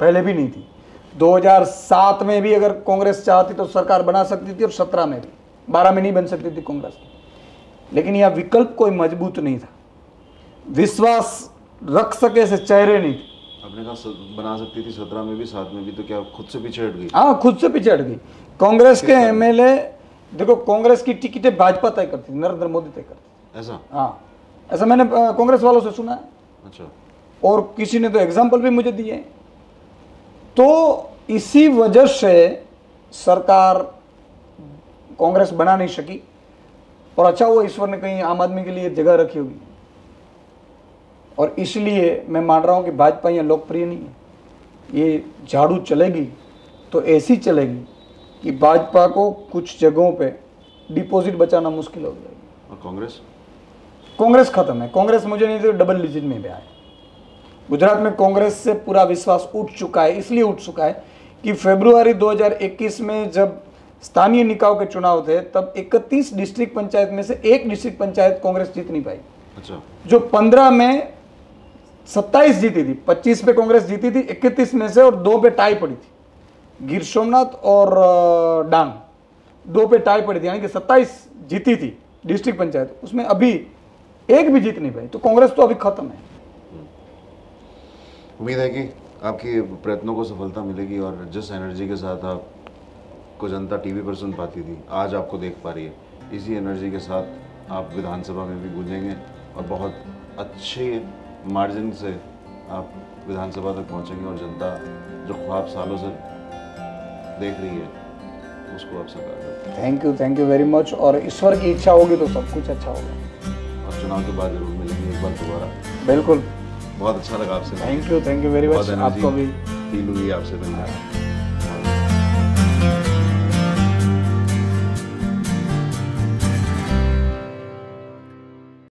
पहले भी नहीं थी। 2007 में भी अगर कांग्रेस चाहती तो सरकार बना सकती थी और 17 में भी। 12 में नहीं बन सकती थी कांग्रेस। लेकिन यह विकल्प कोई मज़बूत नहीं था। विश्वास रख सके से चेहरे नहीं थे।
आपने कहा बना सकती थी सत्रह में भी सात में भी तो क्या खुद से पीछे हट गई?
हाँ खुद से पीछे हट गई। कांग्रेस के एमएलए देखो कांग्रेस की टिकटें भाजपा तय करती थी नरेंद्र मोदी तय करते
ऐसा?
हाँ। ऐसा मैंने कांग्रेस वालों से सुना है।
अच्छा।
और किसी ने तो एग्ज़ाम्पल भी मुझे दिए। तो इसी वजह से सरकार कांग्रेस बना नहीं सकी। और अच्छा वो ईश्वर ने कहीं आम आदमी के लिए जगह रखी होगी। और इसलिए मैं मान रहा हूँ कि भाजपा यहाँ लोकप्रिय नहीं है। ये झाड़ू चलेगी तो ऐसी चलेगी कि भाजपा को कुछ जगहों पे डिपॉजिट बचाना मुश्किल हो जाएगी।
और कांग्रेस?
कांग्रेस खत्म है। कांग्रेस मुझे नहीं तो डबल डिजिट में भी आए। गुजरात में कांग्रेस से पूरा विश्वास उठ चुका है इसलिए उठ चुका है कि फरवरी 2021 में जब स्थानीय निकायों के चुनाव थे तब 31 डिस्ट्रिक्ट पंचायत में से एक डिस्ट्रिक्ट पंचायत कांग्रेस जीत नहीं पाई।
अच्छा।
जो 15 में 27 जीती थी 25 पे कांग्रेस जीती थी 31 में से और दो पे टाई पड़ी थी। गिर सोमनाथ और डांग, दो पे टाई पड़ी थी, यानी कि 27 जीती थी डिस्ट्रिक्ट पंचायत। उसमें अभी एक भी जीत नहीं पाई तो कांग्रेस तो अभी खत्म है।
उम्मीद है कि आपकी प्रयत्नों को सफलता मिलेगी और जिस एनर्जी के साथ आप को जनता टीवी पर सुन पाती थी, आज आपको देख पा रही है। इसी एनर्जी के साथ आप विधानसभा में भी गूंजेंगे और बहुत अच्छे मार्जिन से आप विधानसभा तक पहुँचेंगे और जनता जो ख्वाब सालों से देख रही है उसको आप सरकार करें
thank you thank you very much और ईश्वर की इच्छा होगी तो सब कुछ अच्छा होगा।
और चुनाव के बाद ज़रूर मिलेंगे एक बार दोबारा।
बिल्कुल।
बहुत अच्छा लगा आपसे
thank you thank you very much आपको भी।
फील हुई आपसे मिलकर